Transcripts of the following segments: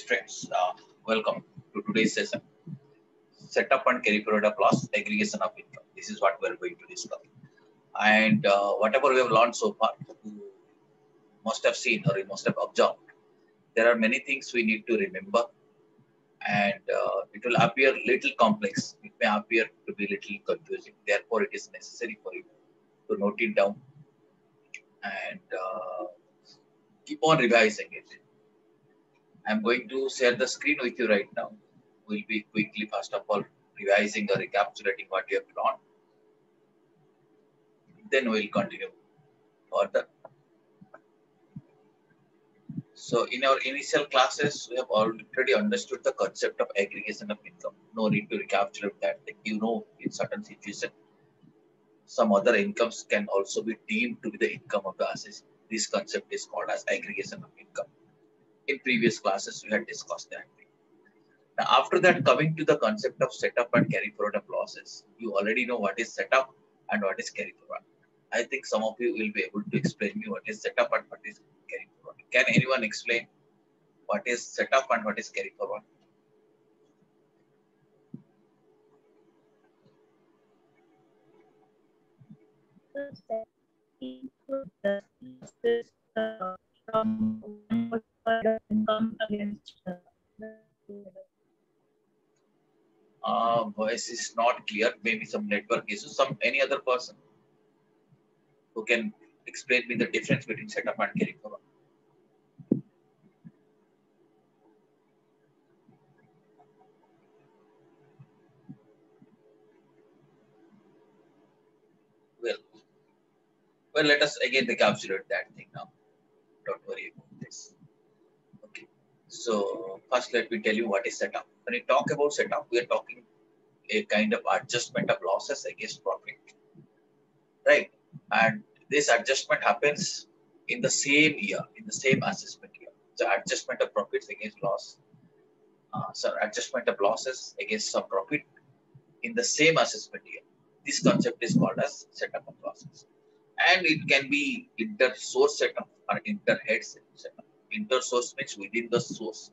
Friends, uh, welcome to today's session. Setup and carry forward of loss, aggregation of income. This is what we are going to discuss. And uh, whatever we have learned so far, you must have seen or you must have observed, there are many things we need to remember. And uh, it will appear little complex. It may appear to be little confusing. Therefore, it is necessary for you to note it down and uh, keep on revising it. I'm going to share the screen with you right now. We'll be quickly, first of all, revising or recapitulating what you have learned. Then we'll continue further. So in our initial classes, we have already understood the concept of aggregation of income. No need to recapitulate that. You know, in certain situations, some other incomes can also be deemed to be the income of the assessee. This concept is called as aggregation of income. In previous classes, we had discussed that. Now, after that, coming to the concept of setup and carry forward of losses, you already know what is setup and what is carry forward. I think some of you will be able to explain me what is setup and what is carry forward. Can anyone explain what is setup and what is carry forward? Uh, voice is not clear. Maybe some network issues. Some any other person who can explain me the difference between setup and forward. Well, well, let us again recapitulate that thing now. Don't worry about. So first, let me tell you what is setup. When we talk about setup, we are talking a kind of adjustment of losses against profit, right? And this adjustment happens in the same year, in the same assessment year. So adjustment of profits against loss. Uh, so adjustment of losses against some profit in the same assessment year. This concept is called as setup of losses. And it can be inter-source setup or inter-head setup. Inter-source means within the source.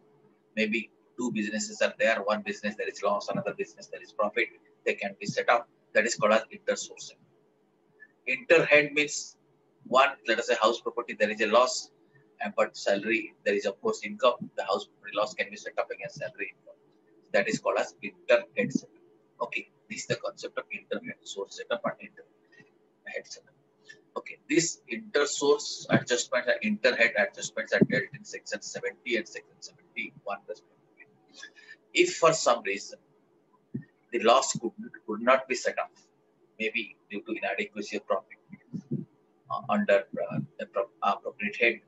Maybe two businesses are there, one business there is loss, another business there is profit. They can be set up. That is called as inter-source setup interhead means one, let us say house property, there is a loss, and but salary, there is of course income. The house property loss can be set up against salary income. That is called as interhead setup. Okay, this is the concept of interhead source setup and interhead setup. Okay, this inter-source adjustments and inter-head adjustments are dealt in section 70 and section 71 respectively. If for some reason the loss could, could not be set up, maybe due to inadequacy of profit uh, under uh, the appropriate head,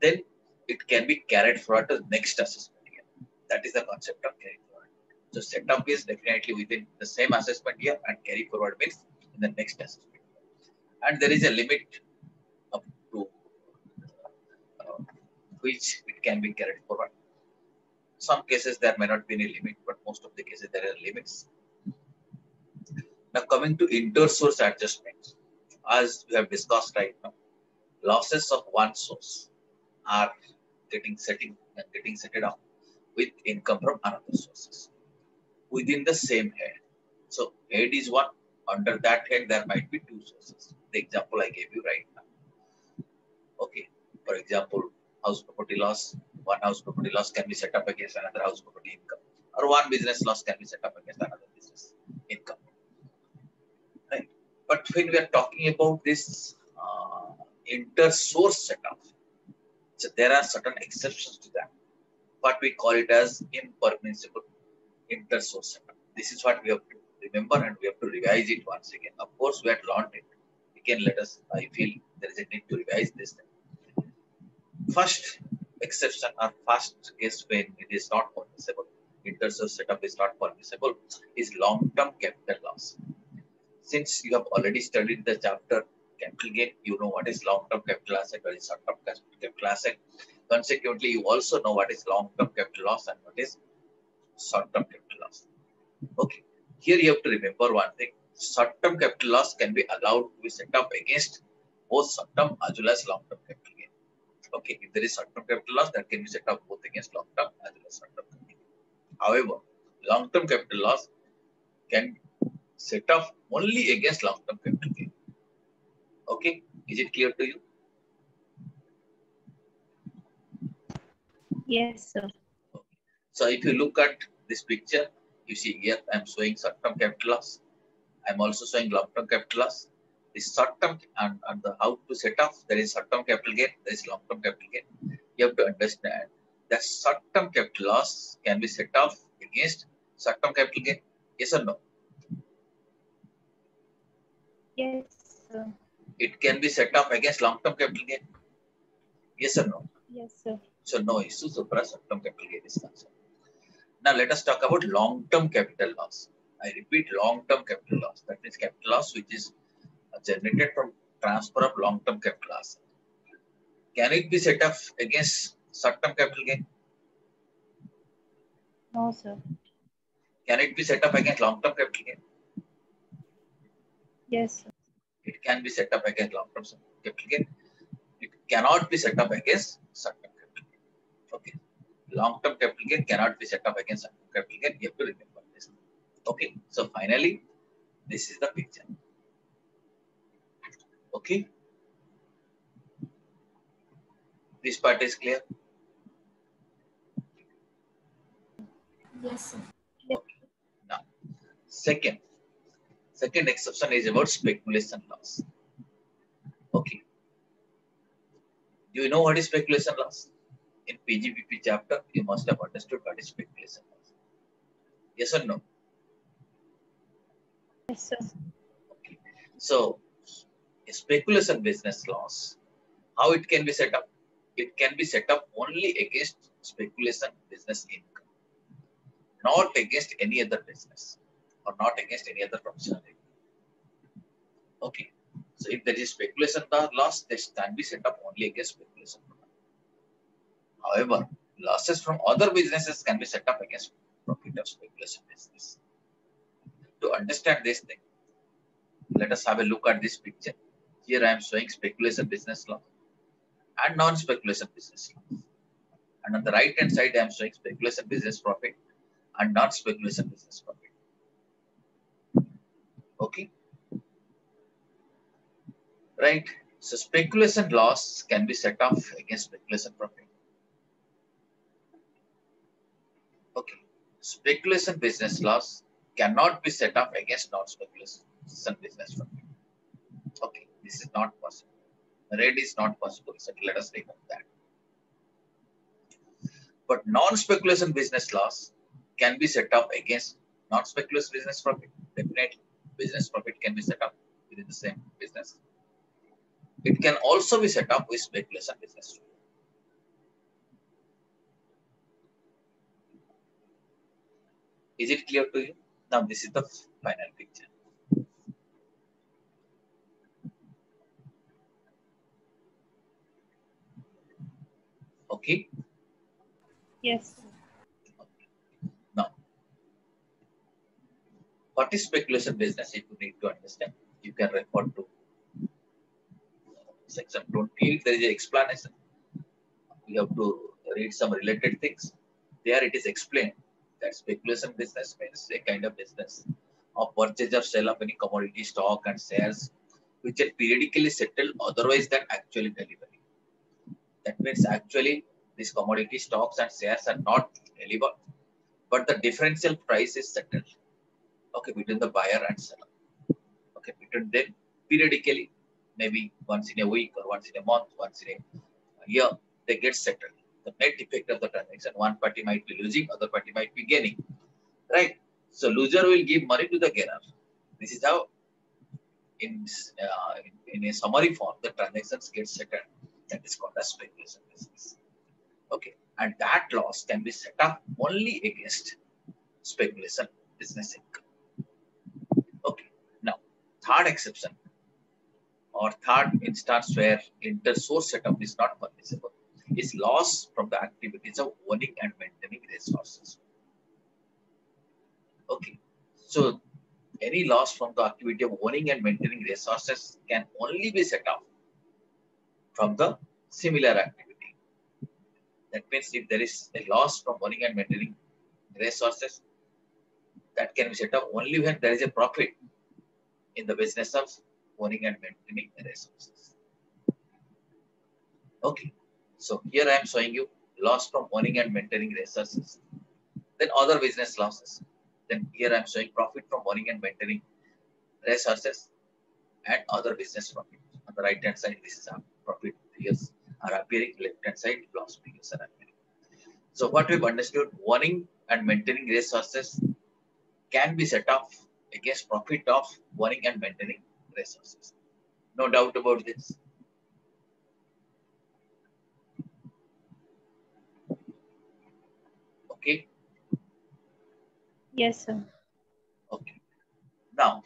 then it can be carried forward to the next assessment year. That is the concept of carry forward. So setup is definitely within the same assessment year and carry forward means in the next assessment. And there is a limit up to uh, which it can be carried forward. Some cases there may not be any limit, but most of the cases there are limits. Now coming to inter-source adjustments, as we have discussed right now, losses of one source are getting setting getting set up with income from another sources within the same head. So head is one. Under that head, there might be two sources. Example I gave you right now. Okay. For example, house property loss. One house property loss can be set up against another house property income. Or one business loss can be set up against another business income. Right? But when we are talking about this uh, inter-source setup, so there are certain exceptions to that. What we call it as impermissible inter-source setup. This is what we have to remember and we have to revise it once again. Of course, we had learned it. Again, let us, I feel there is a need to revise this. First exception or first case when it is not permissible, inter-source setup is not permissible, is long-term capital loss since you have already studied the chapter capital gain, you know what is long-term capital asset, what is short-term capital asset. Consequently, you also know what is long-term capital loss and what is short-term capital loss. Okay, here you have to remember one thing. Short-term capital loss can be allowed to be set up against both short-term as well as long-term capital gain. Okay, if there is short-term capital loss, that can be set up both against long-term as well as short-term capital. gain. However, long-term capital loss can set up only against long-term capital gain. Okay, is it clear to you? Yes, sir. So if you look at this picture, you see here I'm showing short-term capital loss. I'm also showing long-term capital loss. This short-term and, and the how to set off, there is short-term capital gain, there is long-term capital gain. You have to understand that short-term capital loss can be set off against short-term capital gain. Yes or no? Yes, sir. It can be set off against long-term capital gain. Yes or no? Yes, sir. So no issues so far as short-term capital gain is concerned. Now let us talk about long-term capital loss. I repeat, long-term capital loss. That is capital loss which is generated from transfer of long-term capital loss. Can it be set off against short-term capital gain? No, sir. Can it be set up against long-term capital gain? Yes, sir. It can be set up against long-term capital gain. It cannot be set up against short-term capital gain. Okay. Long-term capital gain cannot be set up against short-term capital gain. You have to remember. Okay. So finally, this is the picture. Okay. This part is clear. Yes, sir. Now, second, second exception is about speculation loss. Okay. Do you know what is speculation loss? In PGBP chapter, you must have understood what is speculation loss. Yes or no? Yes, sir. So, speculation business loss, how it can be set up? It can be set up only against speculation business income, not against any other business or not against any other professional income. Okay. So, if there is speculation loss, this can be set up only against speculation. However, losses from other businesses can be set up against profit of speculation business. To understand this thing, let us have a look at this picture. Here I am showing speculation business law and non-speculation business law. And on the right hand side, I am showing speculation business profit and non-speculation business profit. Okay. Right. So speculation loss can be set off against speculation profit. Okay. Speculation business loss cannot be set off against non-speculation business profit. Okay, this is not possible. Red is not possible. So let us remove that. But non-speculation business loss can be set up against non-speculation business profit. Definitely, business profit can be set up within the same business. It can also be set up with speculation business. Is it clear to you? Now this is the final picture. Okay. Yes. Now, what is speculation business? If you need to understand, you can refer to section 20. There is an explanation. You have to read some related things. There it is explained that speculation business means a kind of business of purchase or sale of any commodity stock and shares which are periodically settled otherwise than actually delivery. That means actually these commodity stocks and shares are not delivered, but the differential price is settled. Okay, between the buyer and seller. Okay, between them periodically, maybe once in a week or once in a month, once in a year, they get settled. The net effect of the transaction, one party might be losing, other party might be gaining. Right? So loser will give money to the gainer. This is how in, uh, in, in a summary form, the transactions get settled. That is called as speculation business. Okay. And that loss can be set up only against speculation business income. Okay. Now, third exception or third instance where inter-source setup is not permissible is loss from the activities of owning and maintaining resources. Okay. So any loss from the activity of owning and maintaining resources can only be set off from the similar activity. That means if there is a loss from owning and maintaining resources, that can be set up only when there is a profit in the business of owning and maintaining resources. Okay, so here I am showing you loss from owning and maintaining resources. Then other business losses. Then here I am showing profit from owning and maintaining resources and other business profit. On the right hand side, this is our profit figures are appearing. Left hand side, loss figures are appearing. So what we've understood, owning and maintaining resources can be set off against profit of owning and maintaining resources. No doubt about this. Okay. Yes, sir. Okay. Now,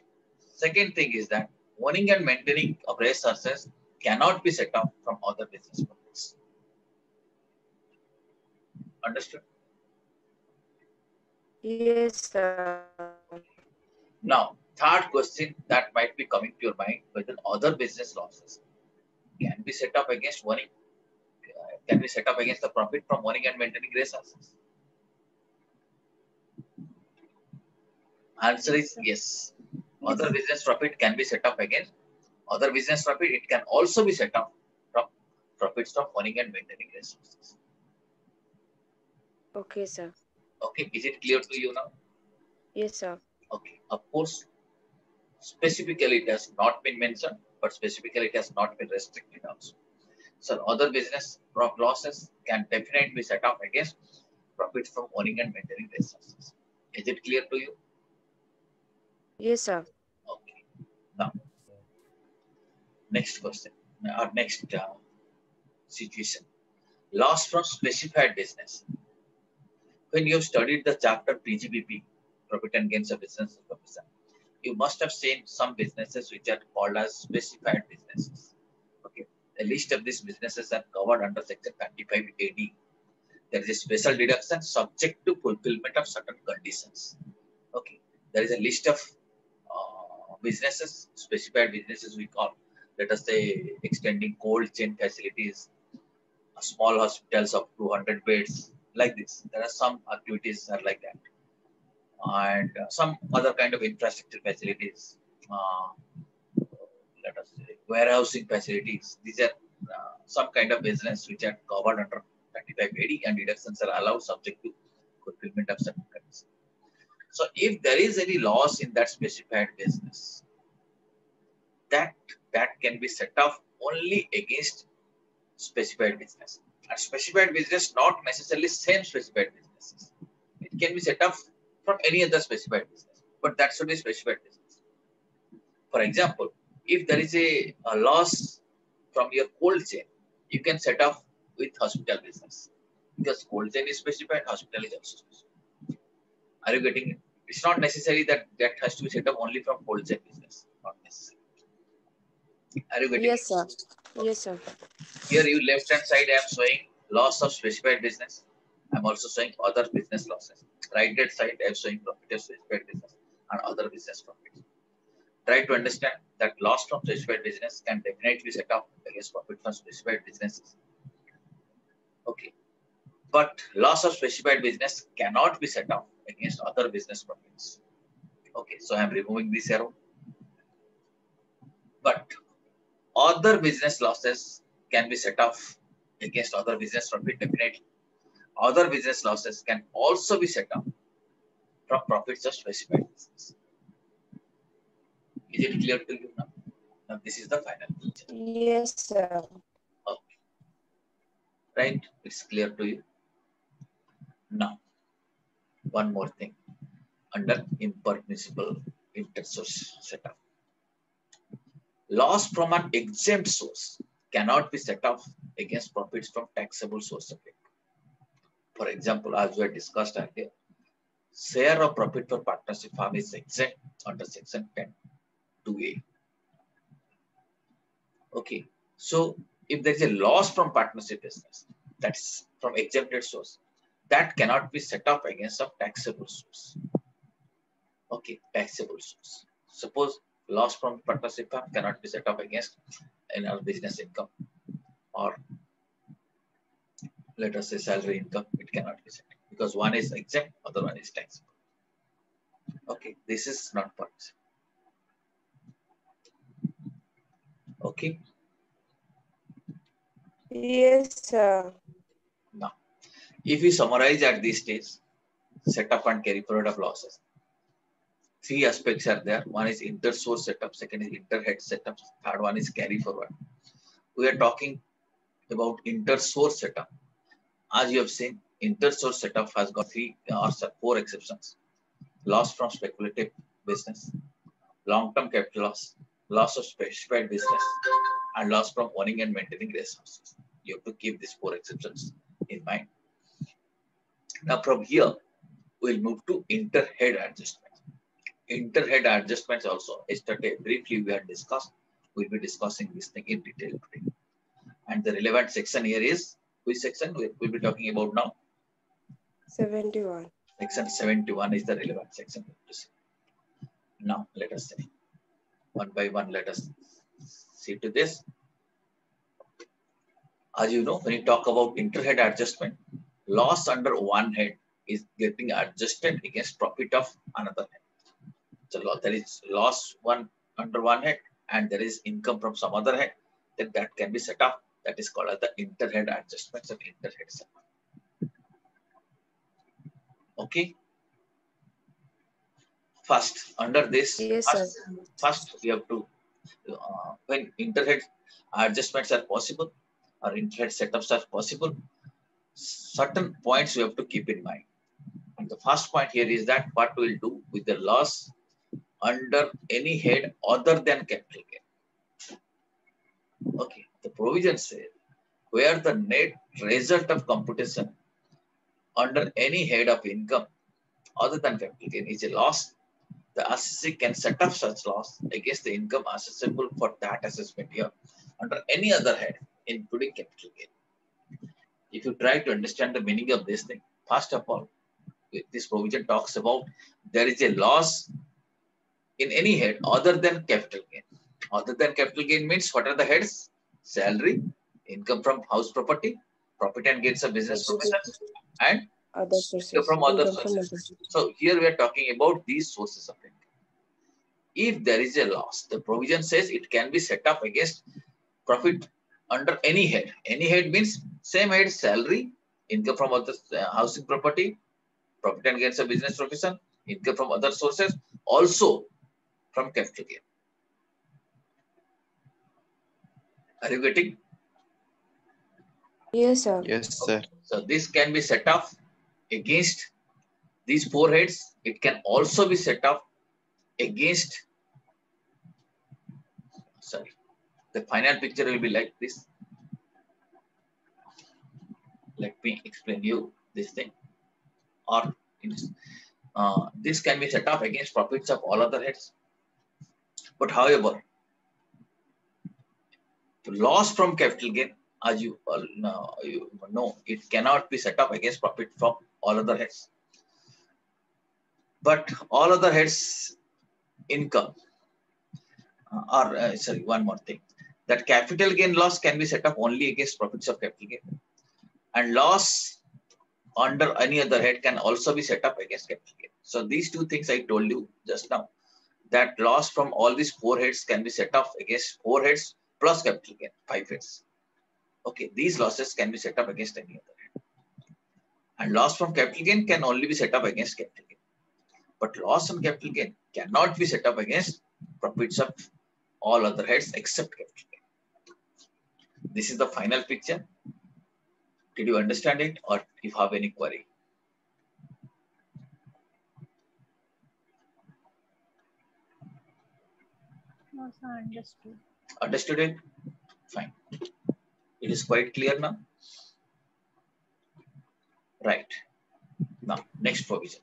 second thing is that owning and maintaining of resources cannot be set up from other business profits. Understood? Yes, sir. Now, third question that might be coming to your mind, whether other business losses can be set up against owning, uh, can be set up against the profit from owning and maintaining resources. Answer is yes. Other business profit can be set up against other business profit. It can also be set up from profits from owning and maintaining resources. Okay, sir. Okay, is it clear to you now? Yes, sir. Okay, of course, specifically it has not been mentioned, but specifically it has not been restricted also. So other business losses can definitely be set up against profits from owning and maintaining resources. Is it clear to you? Yes, sir. Okay. Now, next question, or next uh, situation. Loss from specified business. When you studied the chapter PGBP, Profit and Gains of Business Profession, you must have seen some businesses which are called as specified businesses. Okay. A list of these businesses are covered under section 25 AD. There is a special deduction subject to fulfillment of certain conditions. Okay. There is a list of businesses, specified businesses we call, let us say extending cold chain facilities, small hospitals of 200 beds, like this. There are some activities are like that. And uh, some other kind of infrastructure facilities, uh, let us say warehousing facilities. These are uh, some kind of business which are covered under 35 AD and deductions are allowed subject to fulfillment of certain conditions. So if there is any loss in that specified business, that that can be set off only against specified business. And specified business not necessarily same specified businesses. It can be set off from any other specified business, but that should be specified business. For example, if there is a, a loss from your cold chain, you can set off with hospital business because cold chain is specified, hospital is also specified. Are you getting it? It's not necessary that that has to be set up only from wholesale business. Not necessary. Are you getting Yes, it? sir. Yes, sir. Here you left hand side I am showing loss of specified business. I'm also showing other business losses. Right hand side I am showing profit of specified business and other business profits. Try to understand that loss from specified business can definitely be set up against profit from specified businesses. Okay. But loss of specified business cannot be set up against other business profits. Okay, so I'm removing this arrow. But other business losses can be set off against other business profit definitely. Other business losses can also be set off from profits of specified business. Is it clear to you now? Now this is the final picture. Yes, sir. Okay. Right? It's clear to you. Now, one more thing. Under impermissible intersource setup. Loss from an exempt source cannot be set off against profits from taxable source of income. For example, as we discussed earlier, share of profit for partnership firm is exempt under section 10 2A. Okay, so if there is a loss from partnership business, that's from exempted source, that cannot be set up against a taxable source. Okay, taxable source. Suppose loss from partnership cannot be set up against in our business income or let us say salary income, it cannot be set because one is exempt, other one is taxable. Okay, this is not permissible. Okay, Yes, sir. If we summarize at this stage, setup and carry forward of losses. Three aspects are there. One is inter-source setup, second is inter-head setup, third one is carry forward. We are talking about inter-source setup. As you have seen, inter-source setup has got three or four exceptions. Loss from speculative business, long-term capital loss, loss of specified business, and loss from owning and maintaining resources. You have to keep these four exceptions in mind. Now from here, we'll move to inter-head adjustments. Inter-head adjustments also, yesterday briefly we had discussed. We'll be discussing this thing in detail today. And the relevant section here is, which section we- we'll be talking about now? 71. Section 71 is the relevant section. Now, let us see. One by one, let us see to this. As you know, when you talk about interhead adjustment, loss under one head is getting adjusted against profit of another head. So there is loss one under one head and there is income from some other head, then that can be set up. That is called as the interhead adjustments and interhead setup. Okay. First, under this, Yes, first, first we have to, uh, when interhead adjustments are possible or interhead setups are possible, certain points we have to keep in mind. And the first point here is that what we'll do with the loss under any head other than capital gain. Okay, the provision says where the net result of computation under any head of income other than capital gain is a loss, the assessee can set up such loss against the income assessable for that assessment year under any other head, including capital gain. If you try to understand the meaning of this thing, first of all, this provision talks about there is a loss in any head other than capital gain. Other than capital gain means what are the heads? Salary, income from house property, profit and gains of business profession, and Other sources. from other Income sources. other sources. So here we are talking about these sources of income. If there is a loss, the provision says it can be set up against profit under any head. Any head means same head, salary, income from other uh, housing property, profit and gains of business profession, income from other sources, also from capital gain. Are you getting? Yes, sir. Yes, sir. So this can be set up against these four heads. It can also be set up against, sorry, the final picture will be like this. Let me explain you this thing. Or uh, this can be set up against profits of all other heads. But however, the loss from capital gain as you all know, it cannot be set up against profit from all other heads. But all other heads income, uh, or uh, sorry, one more thing, that capital gain loss can be set up only against profits of capital gain, and loss under any other head can also be set up against capital gain. So these two things I told you just now, that loss from all these four heads can be set up against four heads plus capital gain, five heads. Okay, these losses can be set up against any other head. And loss from capital gain can only be set up against capital gain. But loss on capital gain cannot be set up against profits of all other heads except capital gain. This is the final picture. Did you understand it or if you have any query? No, sir, understood. Understood it? Fine. It is quite clear now. Right. Now, next provision.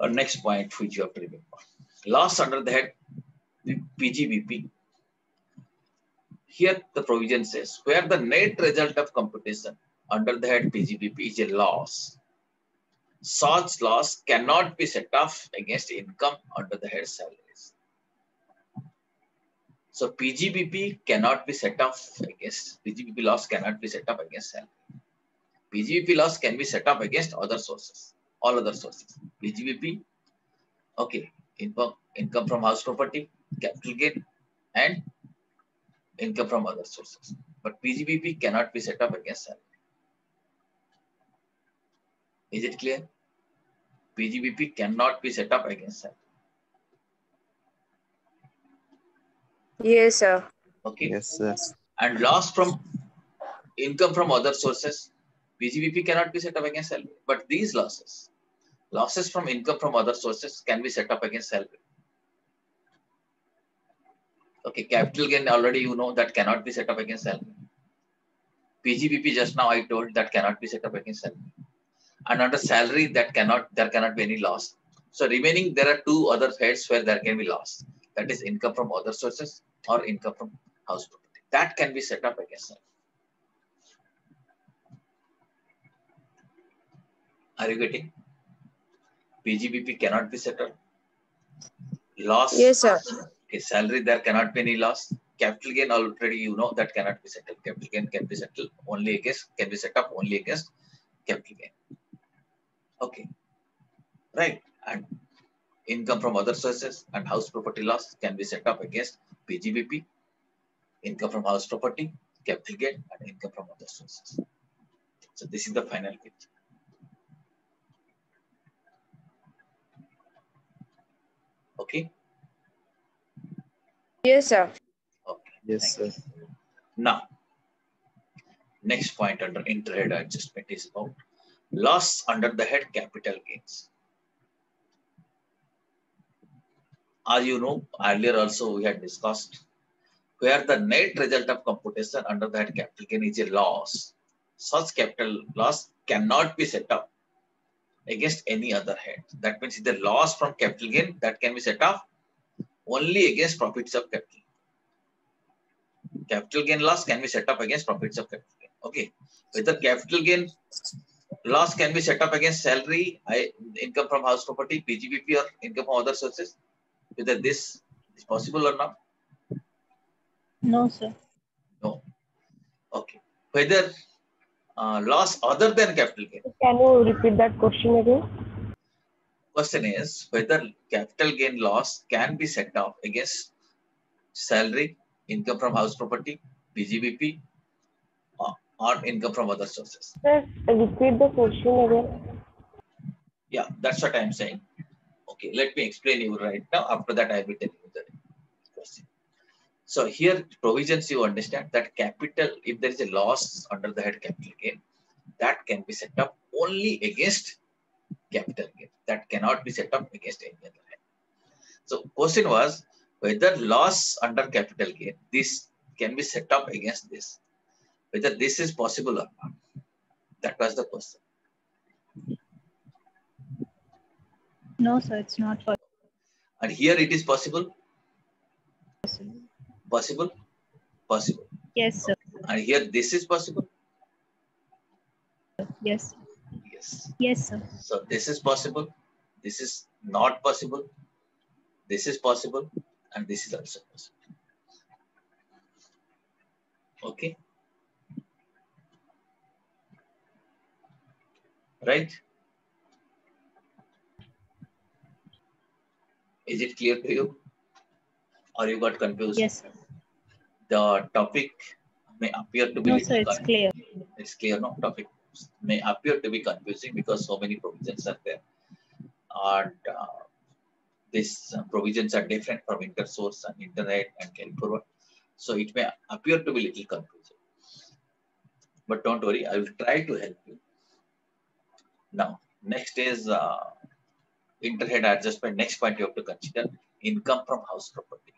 Or next point which you have to remember. Loss under the head the PGBP. Here the provision says where the net result of computation under the head PGBP is a loss. Such loss cannot be set off against income under the head salaries. So PGBP cannot be set off against, PGBP loss cannot be set up against salary. PGBP loss can be set up against other sources, all other sources. PGBP, okay, income, income from house property, capital gain, and income from other sources. But PGBP cannot be set up against salary. Is it clear? PGBP cannot be set up against salary. Yes, sir. Okay. Yes, sir. And loss from income from other sources, PGBP cannot be set up against salary. But these losses, losses from income from other sources can be set up against salary. Okay, capital gain already you know that cannot be set up against salary. PGBP just now I told that cannot be set up against salary. And under salary that cannot there cannot be any loss. So remaining there are two other heads where there can be loss. That is income from other sources or income from house property. That can be set up against salary. Are you getting? PGBP cannot be settled. Loss. Yes, sir. Okay, salary there cannot be any loss. Capital gain already you know that cannot be settled. Capital gain can be settled only against can be set up only against capital gain. Okay, right. And income from other sources and house property loss can be set up against PGBP, income from house property, capital gain, and income from other sources. So this is the final picture. Okay. Yes, sir. Okay. Yes, sir. You. Now, next point under interhead adjustment is about loss under the head capital gains. As you know, earlier also we had discussed where the net result of computation under the head capital gain is a loss. Such capital loss cannot be set up against any other head. That means the loss from capital gain that can be set up only against profits of capital. Capital gain loss can be set up against profits of capital gain. Okay. Whether capital gain loss can be set up against salary, income from house property, PGBP or income from other sources. Whether this is possible or not? No, sir. No. Okay. Whether uh, loss other than capital gain. Can you repeat that question again? Question is whether capital gain loss can be set off against salary, income from house property, PGBP, or, or income from other sources. Sir, repeat the question again. Yeah, that's what I'm saying. Okay, let me explain you right now. After that, I will tell you the question. So here, provisions you understand that capital, if there is a loss under the head capital gain, that can be set up only against capital gain. That cannot be set up against any other head. So question was whether loss under capital gain, this can be set up against this. Whether this is possible or not. That was the question. No, sir. It's not possible. And here it is possible, possible. possible, possible. Yes, sir. And here this is possible. Yes. Yes. Yes, sir. So this is possible. This is not possible. This is possible. And this is also possible. Okay. Right? Is it clear to you? Or you got confused? Yes, sir. The topic may appear to be No, sir. It's clear. it's clear no topic may appear to be confusing because so many provisions are there. And uh, these provisions are different from intersource and interhead and carry forward so it may appear to be little confusing. But don't worry i will try to help you. Now next is uh, interhead adjustment. Next point you have to consider income from house property.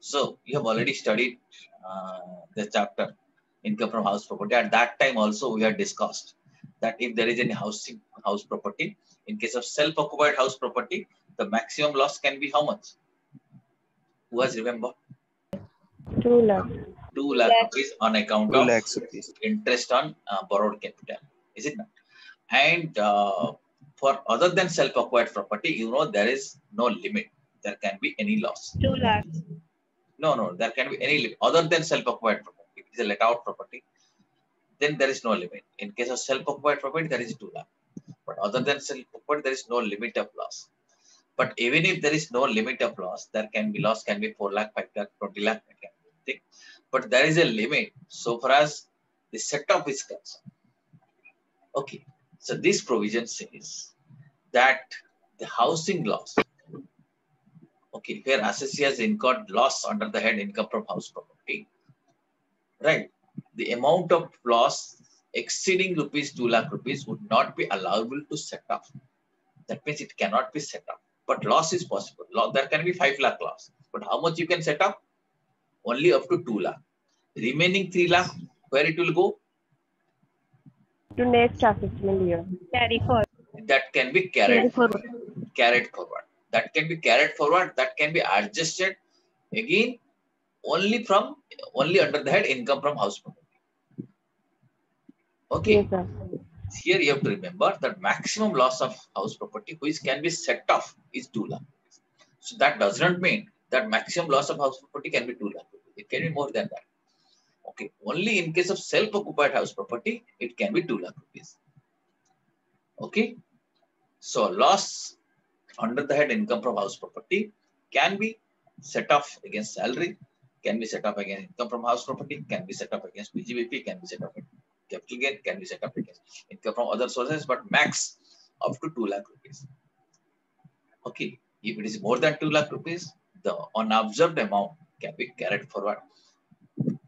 So you have already studied uh, the chapter income from house property. At that time also we had discussed that if there is any housing house property, in case of self-occupied house property, the maximum loss can be how much? Who has remember? Two lakh. Two lakh rupees on account Two of lakhs interest on uh, borrowed capital. Is it not? And uh, for other than self-occupied property, you know there is no limit. There can be any loss. Two lakhs. No, no, there can be any limit other than self-occupied property. If it is a let out property, then there is no limit. In case of self-occupied property, there is 2 lakh. But other than self-occupied, there is no limit of loss. But even if there is no limit of loss, there can be loss can be 4 lakh, 5 lakh, 20 lakh, that. But there is a limit so far as the setup is concerned. Okay, so this provision says that the housing loss, okay, where assessee has incurred loss under the head income from house property, right? The amount of loss exceeding rupees 2 lakh rupees would not be allowable to set up. That means it cannot be set up. But loss is possible. There can be 5 lakh loss. But how much you can set up? Only up to 2 lakh. Remaining 3 lakh, where it will go? To next assessment year. Carry forward. That can be carried forward. carried forward. That can be carried forward. That can be adjusted again only from only under the head income from house property. Okay. Yes. Here you have to remember that maximum loss of house property which can be set off is 2 lakh. So that does not mean that maximum loss of house property can be 2 lakh. rupees. It can be more than that. Okay. Only in case of self-occupied house property, it can be 2 lakh rupees. Okay. So loss under the head income from house property can be set off against salary, can be set up against income from house property, can be set up against PGBP, can be set up against capital gain, can be set up against income from other sources, but max up to 2 lakh rupees. Okay, if it is more than 2 lakh rupees, the unobserved amount can be carried forward.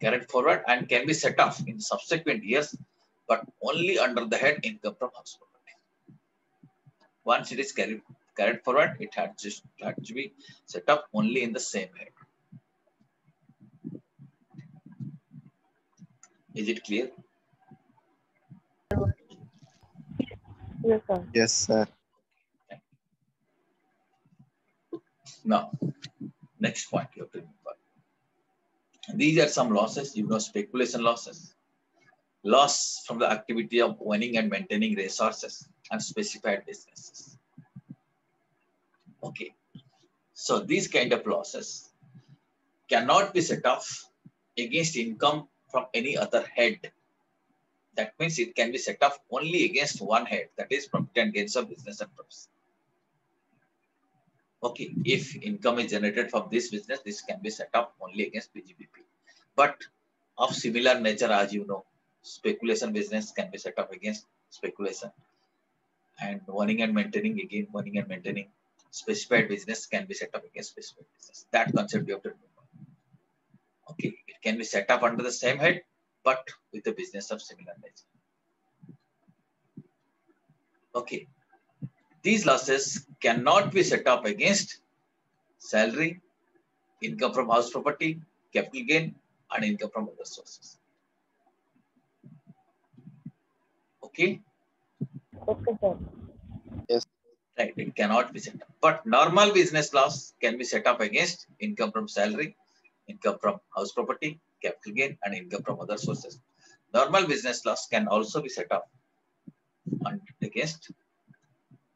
Carried forward and can be set off in subsequent years, but only under the head income from house property. Once it is carried carried forward, it had just had to be set up only in the same head. Is it clear? Yes, sir. Yes, sir. Now, next point you have to remember. These are some losses, you know, speculation losses. Loss from the activity of owning and maintaining resources and specified businesses. Okay. So these kind of losses cannot be set off against income from any other head. That means it can be set off only against one head, that is profit and gains of business and profits. Okay, if income is generated from this business, this can be set up only against PGBP. But of similar nature, as you know, speculation business can be set up against speculation. And owning and maintaining, again, owning and maintaining specified business can be set up against specified business. That concept you have to remember. Okay, it can be set up under the same head, but with a business of similar nature. Okay, these losses cannot be set up against salary, income from house property, capital gain, and income from other sources. Okay, Okay, sir. right, it cannot be set up. But normal business loss can be set up against income from salary, income from house property, capital gain, and income from other sources. Normal business loss can also be set up against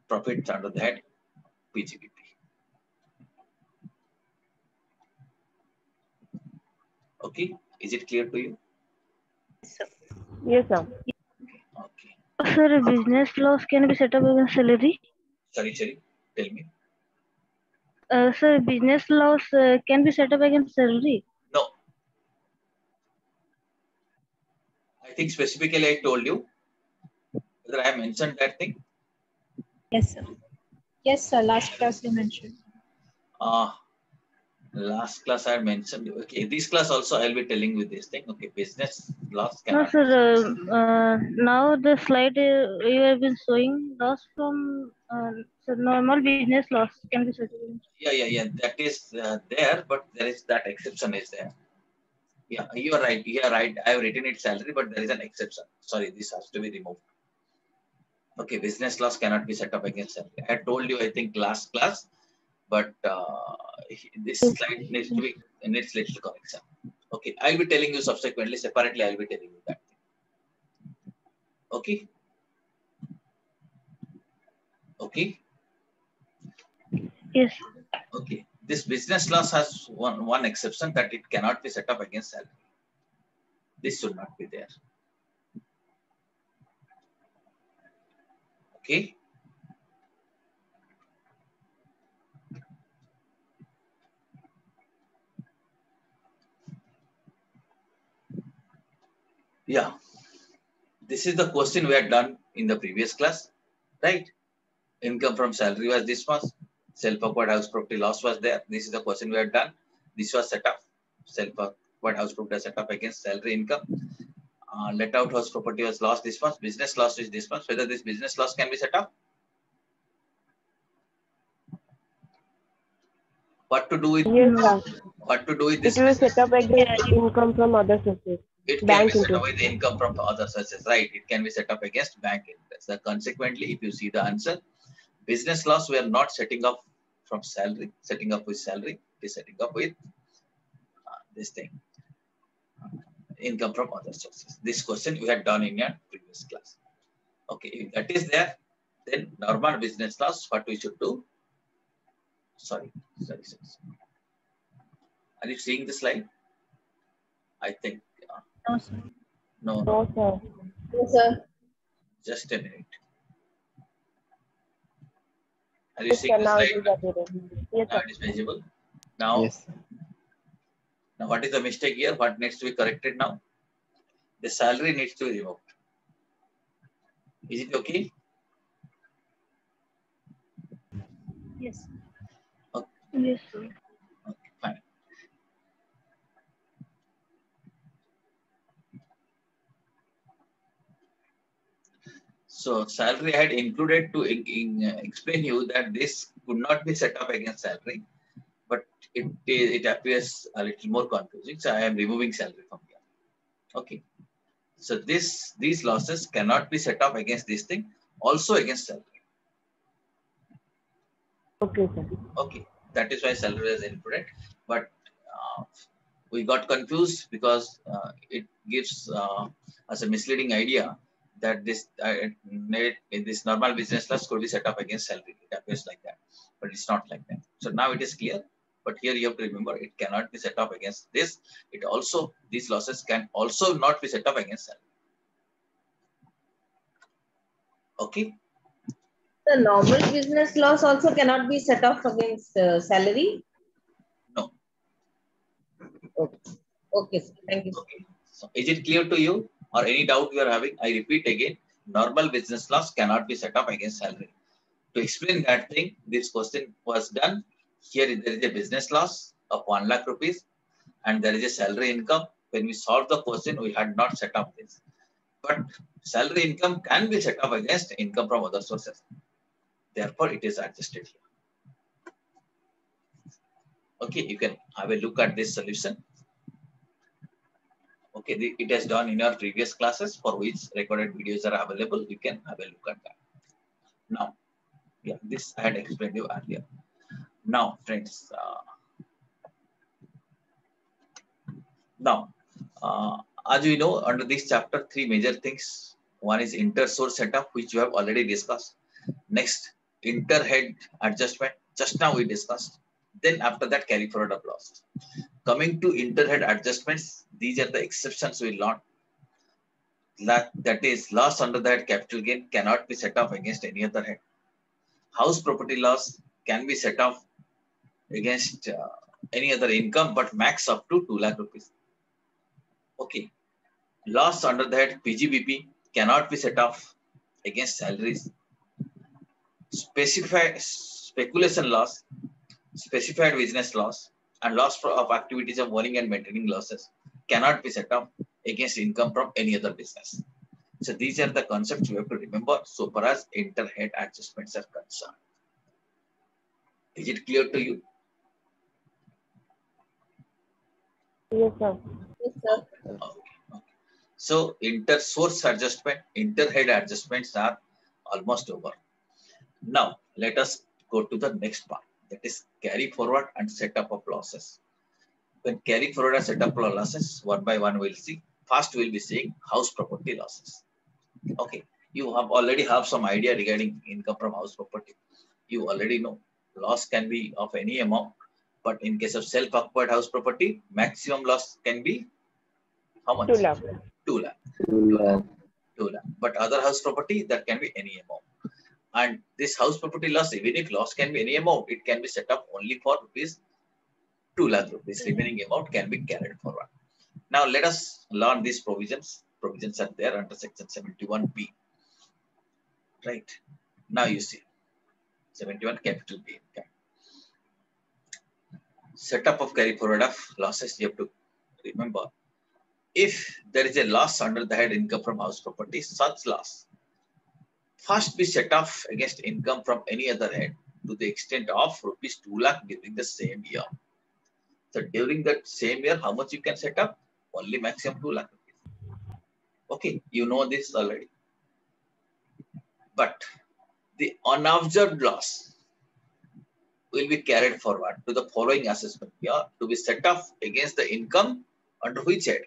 profits under the head PGBP. Okay, is it clear to you? Yes, sir. Okay. Sir, business loss can be set up against salary. Sorry, sorry, tell me. Uh, sir, business loss uh, can be set up against salary. No. I think specifically I told you whether I mentioned that thing. Yes, sir. Yes, sir. Last class you mentioned. Uh, last class I mentioned. Okay, this class also I'll be telling with this thing. Okay, business loss No, cannot. sir. Uh, uh, now the slide uh, you have been showing loss from uh, so normal business loss can be set up against. Yeah, yeah, yeah. That is uh, there, but there is that exception is there. Yeah, you are right. You are right. I have written it salary, but there is an exception. Sorry, this has to be removed. Okay, business loss cannot be set up against salary. I told you, I think last class, but uh, this slide needs to be needs little correction. Okay, I'll be telling you subsequently, separately. I'll be telling you that. Okay. Okay. Yes. Okay. This business loss has one, one exception that it cannot be set up against salary. This should not be there. Okay. Yeah. This is the question we had done in the previous class, right? Income from salary was this much. Self-occupied house property loss was there. This is the question we had done. This was set up. Self-occupied house property set up against salary income. Uh, let out house property was lost this much. Business loss is this much. Whether this business loss can be set up? What to do with Yes, what to do with It this? will set up against income from other sources. it can be set up with income from other sources, right? It can be set up against bank interest. So consequently, if you see the answer, business loss, we are not setting up from salary, setting up with salary, it is setting up with uh, this thing, uh, income from other sources. This question we had done in your previous class. Okay, if that is there, then normal business loss, what we should do? Sorry, sorry, sorry. sorry. Are you seeing the slide? I think, uh, No, sir. no, no. No, sir. Yes, sir. Just a minute. Are you Yes, seeing sir. the Now slide? Yes, Now it is visible. Now, Yes. now what is the mistake here? What needs to be corrected now? The salary needs to be removed. Is it okay? Yes. Yes, sir. So salary I had included to in, uh, explain you that this could not be set up against salary, but it it appears a little more confusing. So I am removing salary from here. Okay. So this these losses cannot be set up against this thing, also against salary. Okay, sir. Okay, that is why salary is included. But uh, we got confused because uh, it gives uh, us a misleading idea that this uh, net, this normal business loss could be set up against salary. It appears like that, but it's not like that. So now it is clear. But here you have to remember it cannot be set up against this. It also these losses can also not be set up against salary. Okay. The normal business loss also cannot be set off against uh, salary? No. Okay, okay, sir. thank you. Okay. So is it clear to you or any doubt you are having? I repeat again, normal business loss cannot be set up against salary. To explain that thing, this question was done. Here there is a business loss of 1 lakh rupees and there is a salary income. When we solved the question, we had not set up this. But salary income can be set up against income from other sources. Therefore, it is adjusted here. Okay, you can have a look at this solution. Okay, it has done in our previous classes for which recorded videos are available. You can have a look at that. Now, yeah, this I had explained you earlier. Now, friends, uh, now, uh, as we know, under this chapter, three major things. One is inter-source setup, which you have already discussed. Next, inter-head adjustment, just now we discussed. Then after that, carry forward of losses. Coming to inter-head adjustments, these are the exceptions we learned. That, that is, loss under that capital gain cannot be set off against any other head. House property loss can be set off against uh, any other income, but max up to 2 lakh rupees. Okay. Loss under that PGBP cannot be set off against salaries. Specified speculation loss, specified business loss, and loss of activities of owning and maintaining losses cannot be set up against income from any other business. So these are the concepts you have to remember so far as inter-head adjustments are concerned. Is it clear to you? Yes, sir. Yes, sir. Okay. okay. So inter-source adjustment, inter-head adjustments are almost over. Now let us go to the next part that is carry forward and setup of losses. When carry forward and setup of losses, one by one we'll see. First we'll be seeing house property losses. Okay, you have already have some idea regarding income from house property. You already know loss can be of any amount, But in case of self-occupied house property, maximum loss can be how much? 2 lakh. 2 lakh. Two lakh. 2 lakh. But other house property, that can be any amount. And this house property loss, even if loss can be any amount, it can be set up only for rupees 2 lakh rupees. Remaining amount can be carried forward. Now let us learn these provisions. Provisions are there under section 71B. Right. Now you see 71 capital B. Okay. Setup of carry forward of losses. You have to remember if there is a loss under the head income from house property, such loss first be set off against income from any other head to the extent of rupees 2 lakh during the same year. So during that same year, how much you can set up? Only maximum 2 lakh rupees. Okay, you know this already. But the unabsorbed loss will be carried forward to the following assessment year to be set off against the income under which head?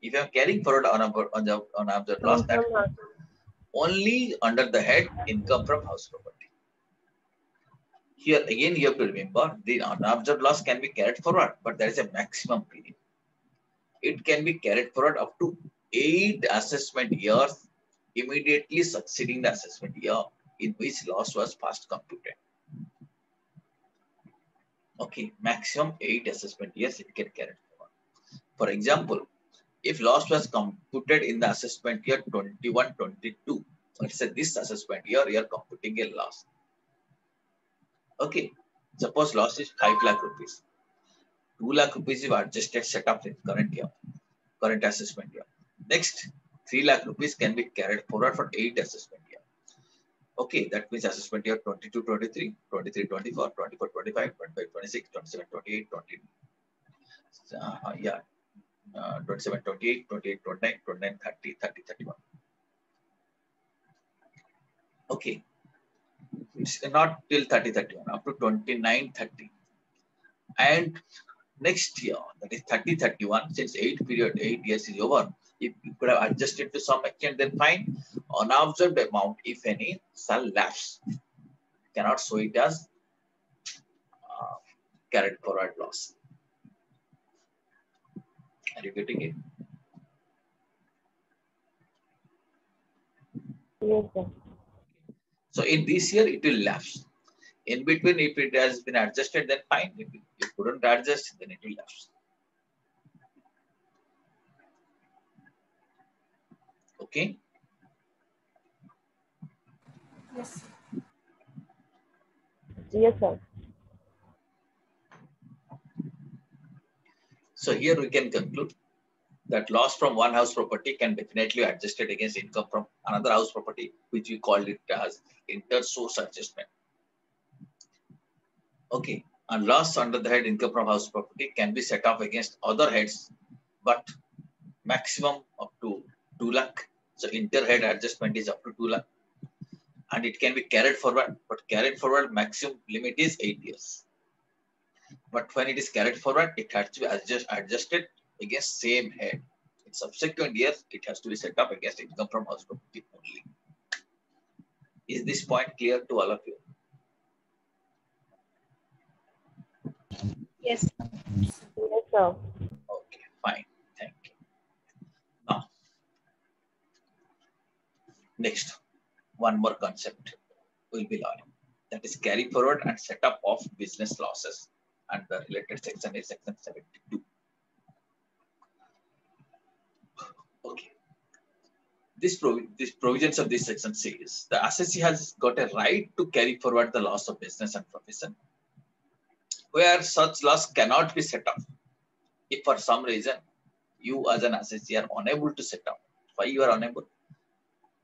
If you are carrying forward unabsorbed, unabsorbed loss, that only under the head income from house property. Here again, you have to remember the unabsorbed loss can be carried forward, but there is a maximum period. It can be carried forward up to eight assessment years immediately succeeding the assessment year in which loss was first computed. Okay, maximum eight assessment years it can carry forward. For example, if loss was computed in the assessment year 21 22 let's say this assessment year you are computing a loss okay suppose loss is 5 lakh rupees 2 lakh rupees is adjusted set up in current year current assessment year next 3 lakh rupees can be carried forward for 8 assessment year okay that means assessment year 22 23 23 24 24 25 25 26 27 28 20 uh, yeah uh, 27, 28, 28, 29, 29, 30, 30, 31. Okay. Not till 30, 31, up to 29, 30. And next year, that is 30, 31, since 8 period, 8 years is over, if you could have adjusted to some extent, then fine. Unabsorbed amount, if any, shall lapse. Cannot show it as uh, carried forward loss. Are you getting it? Yes, sir. So in this year, it will lapse. In between, if it has been adjusted, then fine. If you couldn't adjust, then it will lapse. Okay. Yes. Yes, sir. So here we can conclude that loss from one house property can definitely adjusted against income from another house property, which we call it as inter-source adjustment. Okay, and loss under the head income from house property can be set off against other heads, but maximum up to 2 lakh. So inter-head adjustment is up to 2 lakh. And it can be carried forward, but carried forward maximum limit is 8 years. But when it is carried forward, it has to be adjust, adjusted against same head. In subsequent years, it has to be set up against income from house property only. Is this point clear to all of you? Yes. Yes, sir. Okay, fine. Thank you. Now, next, one more concept we'll be learning. That is carry forward and setup of business losses. And the related section is section 72. Okay. This, provi this provisions of this section says the assessee has got a right to carry forward the loss of business and profession where such loss cannot be set off. If for some reason you as an assessee are unable to set off, why you are unable?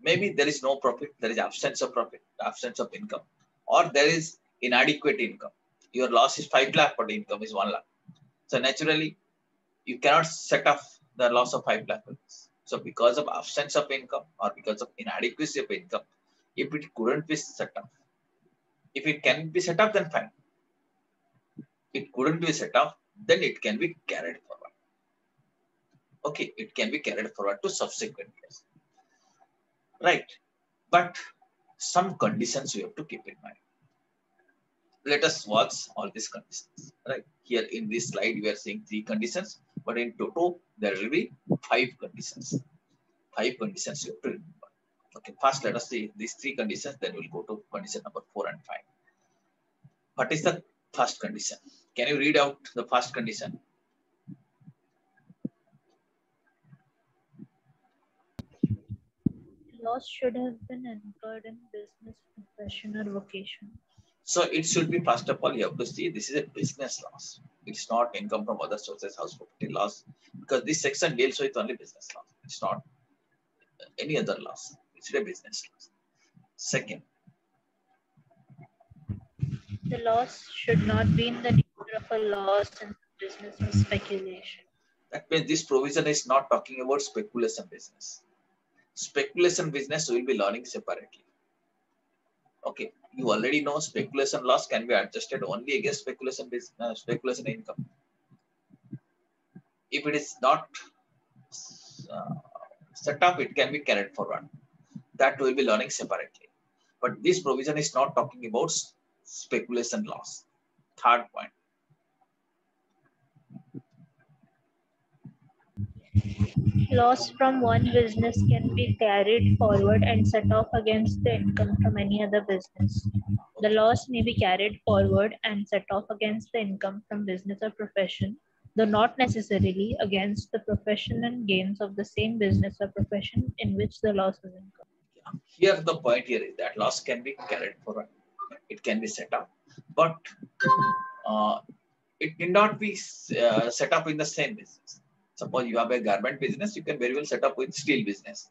Maybe there is no profit, there is absence of profit, absence of income, or there is inadequate income. Your loss is 5 lakh, but income is 1 lakh. So naturally, you cannot set off the loss of 5 lakh rupees. So because of absence of income or because of inadequacy of income, if it couldn't be set up, if it can be set up, then fine it couldn't be set up, then it can be carried forward. Okay, it can be carried forward to subsequent years. Right, but some conditions we have to keep in mind. Let us watch all these conditions. Right, Here in this slide, we are seeing three conditions, but in total, there will be five conditions. Five conditions you have to remember. Okay, first let us see these three conditions, then we'll go to condition number four and five. What is the first condition? Can you read out the first condition? Loss should have been incurred in business, profession, or vocation. So it should be first of all, you have to see this is a business loss. It's not income from other sources, house property loss, because this section deals with only business loss. It's not any other loss. It's a business loss. Second, The loss should not be in the nature of a loss in business or speculation. that means this provision is not talking about speculation business. Speculation business will be learning separately. Okay, you already know speculation loss can be adjusted only against speculation business, uh, speculation income. If it is not uh, set up, it can be carried forward. That will be learning separately. But this provision is not talking about speculation loss. Third point. Loss from one business can be carried forward and set off against the income from any other business. The loss may be carried forward and set off against the income from business or profession, though not necessarily against the profession and gains of the same business or profession in which the loss is incurred. Here, the point here is that loss can be carried forward. It can be set up, but uh, it need not be uh, set up in the same business. Suppose you have a garment business, you can very well set up with steel business.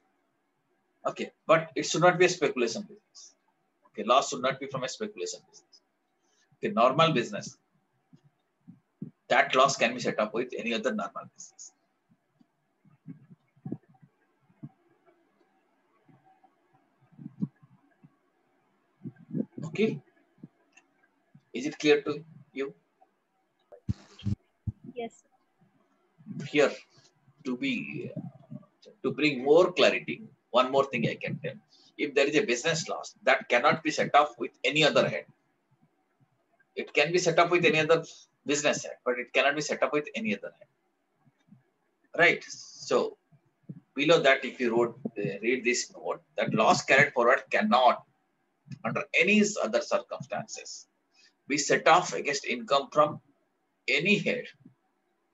Okay, but it should not be a speculation business. Okay, loss should not be from a speculation business. Okay, normal business. That loss can be set up with any other normal business. Okay. Is it clear to you? Yes. Here, to be to bring more clarity, one more thing I can tell. If there is a business loss, that cannot be set off with any other head. It can be set up with any other business head, but it cannot be set up with any other head. Right. So below that, if you wrote uh, read this note, that loss carried forward cannot, under any other circumstances, be set off against income from any head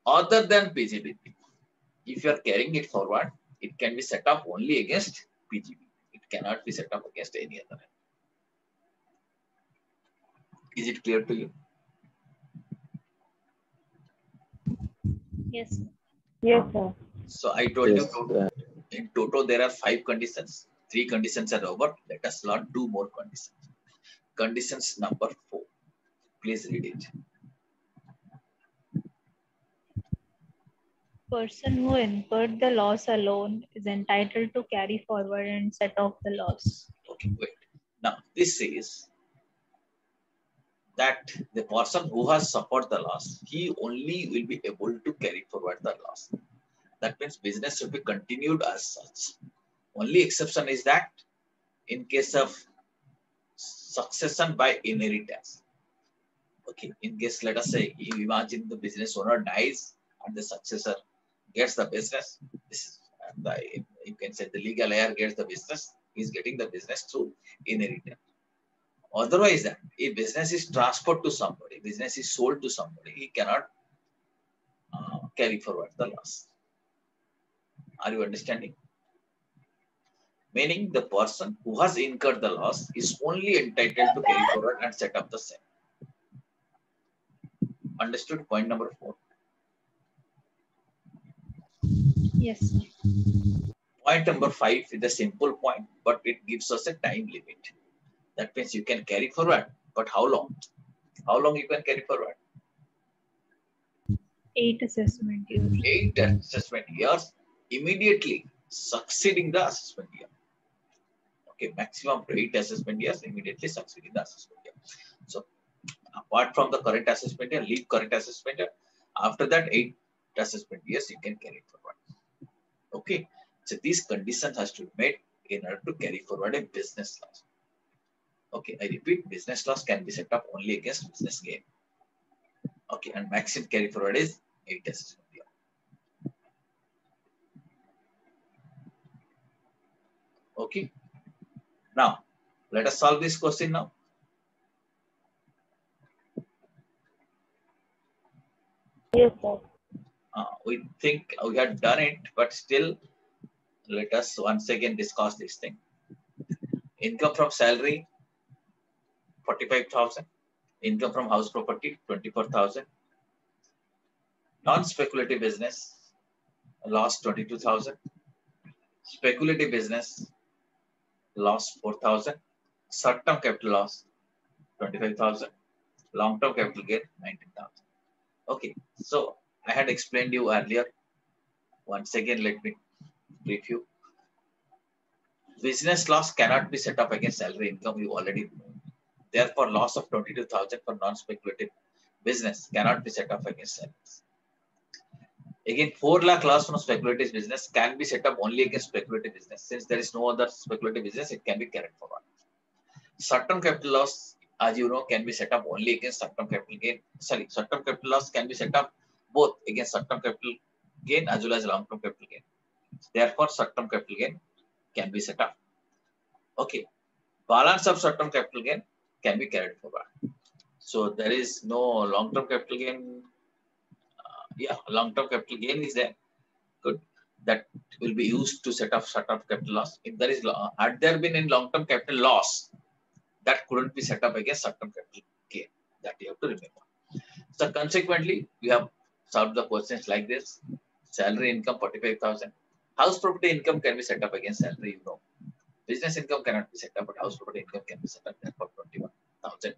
other than PGB. If you are carrying it forward, it can be set up only against PGB. It cannot be set up against any other. Is it clear to you? Yes. Yes, sir. So I told Yes, you uh, in total there are five conditions. Three conditions are over. Let us learn two more conditions. Conditions number four. Please read it. Person who incurred the loss alone is entitled to carry forward and set off the loss. Okay, wait. Now this says that the person who has suffered the loss, he only will be able to carry forward the loss. That means business should be continued as such. Only exception is that in case of succession by inheritance. Okay, in case let us say imagine the business owner dies and the successor gets the business. This is the, you can say the legal heir gets the business. He's getting the business through inheritance. Otherwise, if business is transferred to somebody, business is sold to somebody, he cannot uh, carry forward the loss. Are you understanding? Meaning the person who has incurred the loss is only entitled to carry forward and set up the same. Understood? Point number four. Yes. Point number five is a simple point, but it gives us a time limit. That means you can carry forward, but how long? How long you can carry forward? Eight assessment years. Eight assessment years immediately succeeding the assessment year. Okay, maximum to eight assessment years immediately succeeding the assessment year. So apart from the current assessment year, leave current assessment year. After that, eight assessment years you can carry forward. Okay, so these conditions has to be met in order to carry forward a business loss. Okay, I repeat, business loss can be set up only against business gain. Okay, and maximum carry forward is 8 years. Okay. Now, let us solve this question now. Yes, sir. Uh, we think we had done it, but still, let us once again discuss this thing. Income from salary, 45,000. Income from house property, 24,000. Non-speculative business, lost 22,000. Speculative business, lost 4,000. Short-term capital loss, 25,000. Long-term capital gain, 19,000. Okay, so I had explained you earlier. Once again, let me brief you. Business loss cannot be set up against salary income. You already know. Therefore, loss of 22,000 for non-speculative business cannot be set up against salaries. Again, 4 lakh loss from speculative business can be set up only against speculative business. Since there is no other speculative business, it can be carried forward. Short-term capital loss, as you know, can be set up only against short-term capital gain. Sorry, short-term capital loss can be set up both against short-term capital gain as well as long-term capital gain. Therefore, short-term capital gain can be set up. Okay. Balance of short-term capital gain can be carried forward. So there is no long-term capital gain. Uh, yeah, long-term capital gain is there. Good. That will be used to set up short-term capital loss. If there is, had there been any long-term capital loss, that couldn't be set up against short-term capital gain. That you have to remember. So consequently, we have solved the questions like this. Salary income 45,000. House property income can be set up against salary, you know. Business income cannot be set up, but house property income can be set up for 21,000.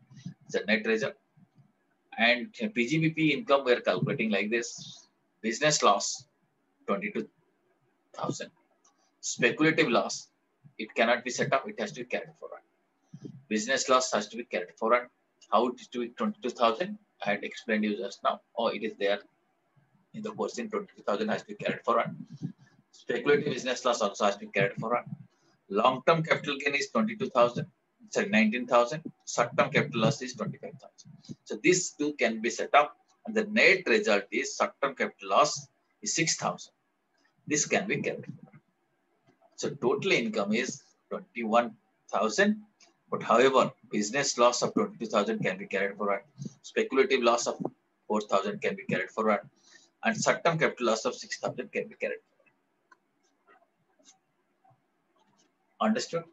It's a net result. And PGBP income we are calculating like this. Business loss 22,000. Speculative loss, it cannot be set up, it has to be carried forward. Business loss has to be carried forward. How it is to be 22,000? I had explained you just now. Oh, it is there in the question 22,000 has to be carried forward. Speculative business loss also has to be carried forward. Long-term capital gain is 22,000, sorry, 19,000. Short-term capital loss is 25,000. So these two can be set up and the net result is short-term capital loss is 6,000. This can be carried forward. So total income is 21,000. But however, business loss of 22,000 can be carried forward. Speculative loss of 4,000 can be carried forward. And short-term capital loss of 6,000 can be carried. Understood?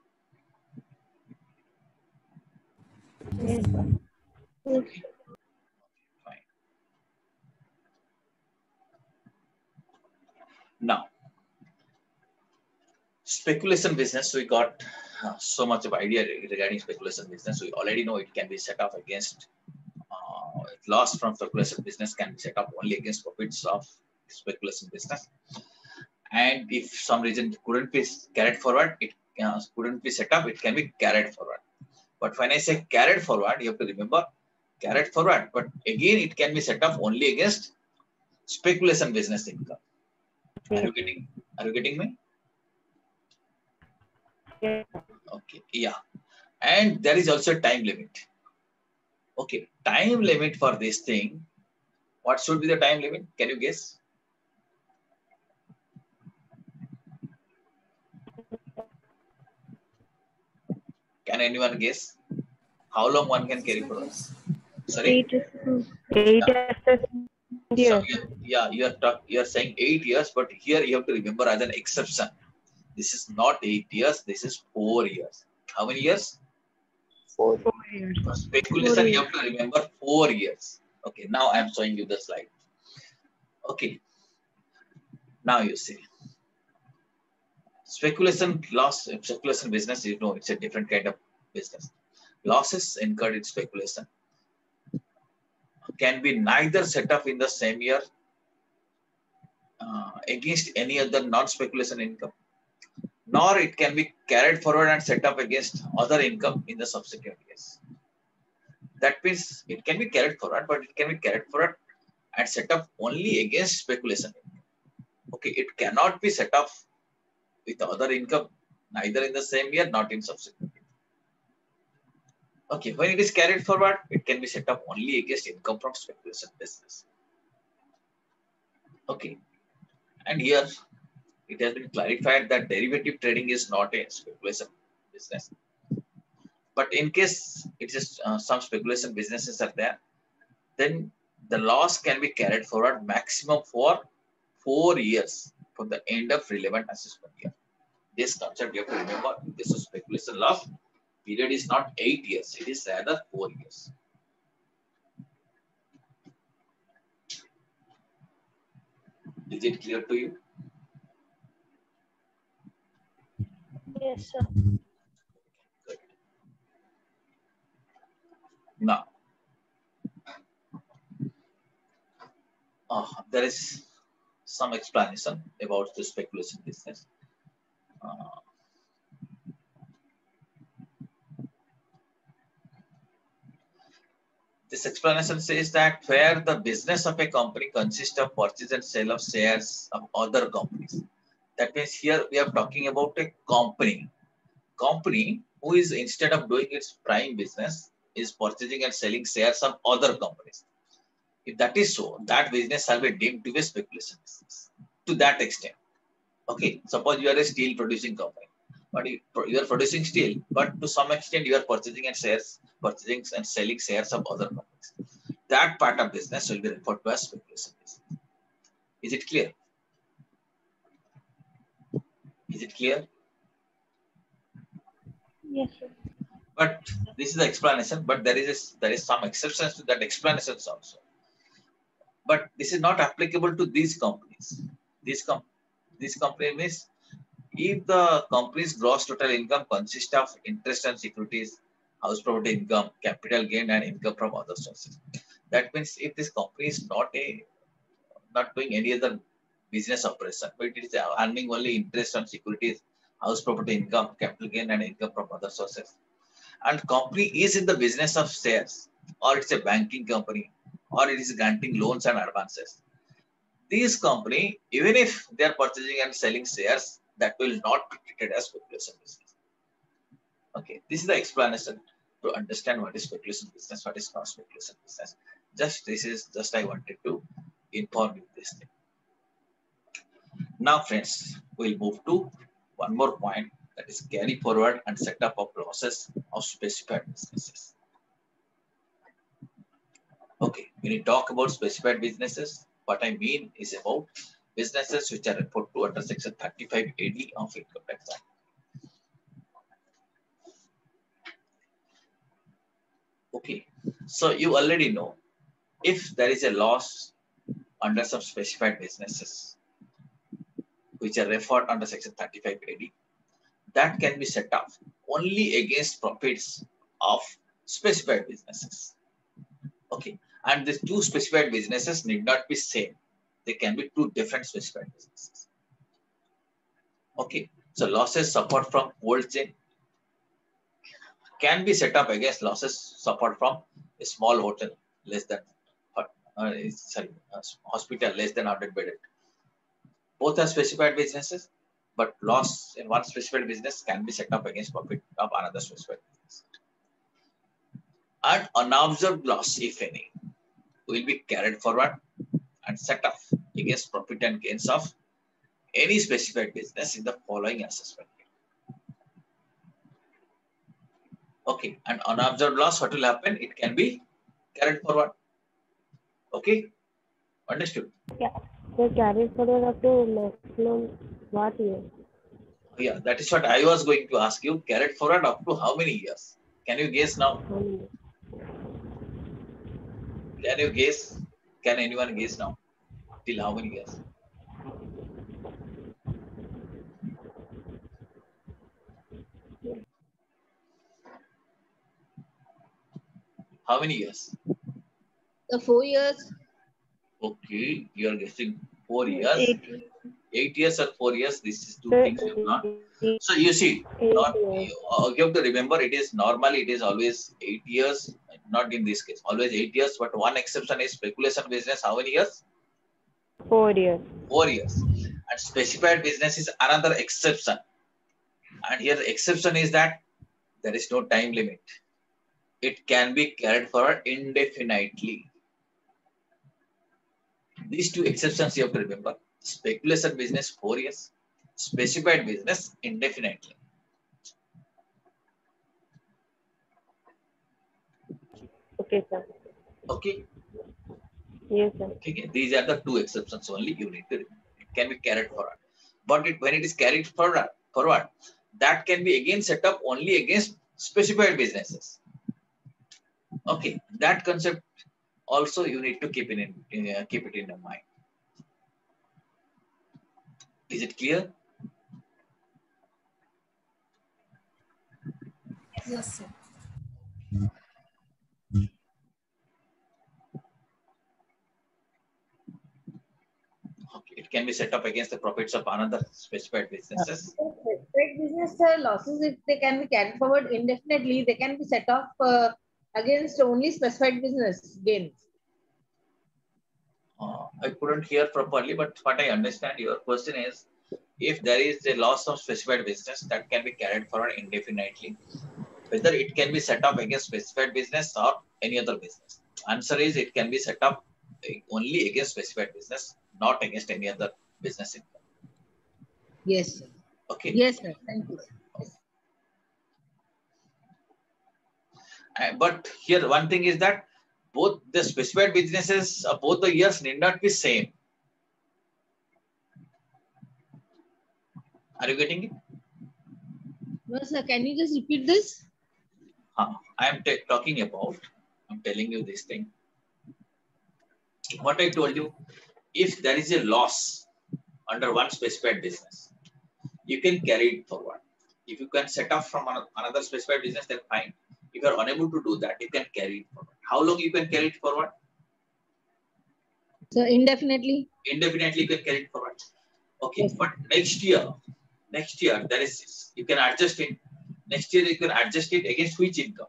Fine. Now, speculation business, we got uh, so much of idea regarding speculation business. We already know it can be set up against loss from speculation business can be set up only against profits of speculation business. And if some reason couldn't be carried forward, it uh, couldn't be set up, it can be carried forward. But when I say carried forward, you have to remember carried forward. But again, it can be set up only against speculation business income. Are you getting? Are you getting me? Yes. Okay. Yeah. And there is also a time limit. Okay. Time limit for this thing. What should be the time limit? Can you guess? Can anyone guess? How long one can carry for us? Sorry. Eight is Eight years. So yeah, you are talk, you are saying eight years, but here you have to remember as an exception. This is not eight years. This is four years. How many years? Four. For speculation, you have to remember four years. Okay, now I am showing you the slide. Okay. Now you see. Speculation loss, speculation business, you know, it's a different kind of business. Losses incurred in speculation can be neither set up in the same year uh, against any other non-speculation income, nor it can be carried forward and set up against other income in the subsequent years. That means it can be carried forward, but it can be carried forward and set up only against speculation. Okay, it cannot be set up with other income, neither in the same year, not in subsequent. Okay, when it is carried forward, it can be set up only against income from speculation business. Okay, and here it has been clarified that derivative trading is not a speculation business. But in case it is uh, some speculation businesses are there, then the loss can be carried forward maximum for four years from the end of relevant assessment year. This concept you have to remember. This is speculation loss. Period is not eight years. It is rather four years. Is it clear to you? Yes, sir. Now, uh, there is some explanation about the speculation business. Uh, this explanation says that where the business of a company consists of purchase and sale of shares of other companies. That means here we are talking about a company. Company who is instead of doing its prime business is purchasing and selling shares of other companies. If that is so, that business shall be deemed to be speculation business to that extent. Okay, suppose you are a steel producing company, but you, you are producing steel, but to some extent you are purchasing and shares, purchasing and selling shares of other companies. That part of business will be referred to as speculation business. Is it clear? Is it clear? Yes, sir. But this is the explanation, but there is a, there is some exceptions to that explanations also. But this is not applicable to these companies. This com this company means if the company's gross total income consists of interest and securities, house property income, capital gain, and income from other sources. That means if this company is not a not doing any other business operation, but it is uh, earning only interest on securities, house property income, capital gain, and income from other sources. And company is in the business of shares, or it's a banking company, or it is granting loans and advances. These company, even if they are purchasing and selling shares, that will not be treated as speculation business. Okay, this is the explanation to understand what is speculation business, what is not speculation business. Just this is just I wanted to inform you this thing. Now, friends, we'll move to one more point that is carry forward and set up of losses of specified businesses. Okay, when you talk about specified businesses, what I mean is about businesses which are referred to under section 35 AD of Income Tax Act. Okay, so you already know if there is a loss under some specified businesses which are referred under section 35 AD, that can be set off only against profits of specified businesses. Okay, and these two specified businesses need not be same. They can be two different specified businesses. Okay, so losses suffered from cold chain can be set up against losses suffered from a small hotel less than uh, sorry, hospital less than 100 bedded. Both are specified businesses, but loss in one specified business can be set up against profit of another specified business. And unabsorbed loss, if any, will be carried forward and set off against profit and gains of any specified business in the following assessment. Okay, and unabsorbed loss, what will happen? It can be carried forward. Okay, understood? They carry forward up to maximum what year? Oh, yeah, that is what I was going to ask you. Carried forward up to how many years? Can you guess now? Can you guess? Can anyone guess now? Till how many years? How many years? The four years. Okay, you are guessing four years. Eight. Eight years or four years. This is two things you have not. So you see, not, uh, you have to remember it is normally it is always eight years, not in this case, always eight years, but one exception is speculation business. How many years? Four years. Four years. And specified business is another exception. And here the exception is that there is no time limit. it can be carried forward indefinitely. These two exceptions you have to remember. Speculation business, four years. Specified business, indefinitely. Okay, sir. Okay. Yes, sir. Okay, these are the two exceptions only you need to remember. It can be carried forward. But it, when it is carried forward, forward, that can be again set up only against specified businesses. Okay, that concept also you need to keep it in, in uh, keep it in your mind. Is it clear? Yes, sir. Okay, it can be set up against the profits of another specified businesses. Specified business uh, losses, if they can be carried forward indefinitely, they can be set off uh, against only specified business gains. Uh, I couldn't hear properly, but what I understand your question is if there is a loss of specified business that can be carried forward indefinitely, whether it can be set up against specified business or any other business. Answer is it can be set up only against specified business, not against any other business income. Yes, sir. Okay. Yes, sir. Thank you. Uh, but here one thing is that both the specified businesses, uh, both the years need not be same. Are you getting it? No, sir. Can you just repeat this? I am talking about, I'm telling you this thing. What I told you, if there is a loss under one specified business, you can carry it forward. If you can set up from ano- another specified business, then fine. If you are unable to do that, you can carry it forward. How long you can carry it forward? So indefinitely. Indefinitely you can carry it forward. Okay, Yes. but next year, next year there is you can adjust it. Next year you can adjust it against which income?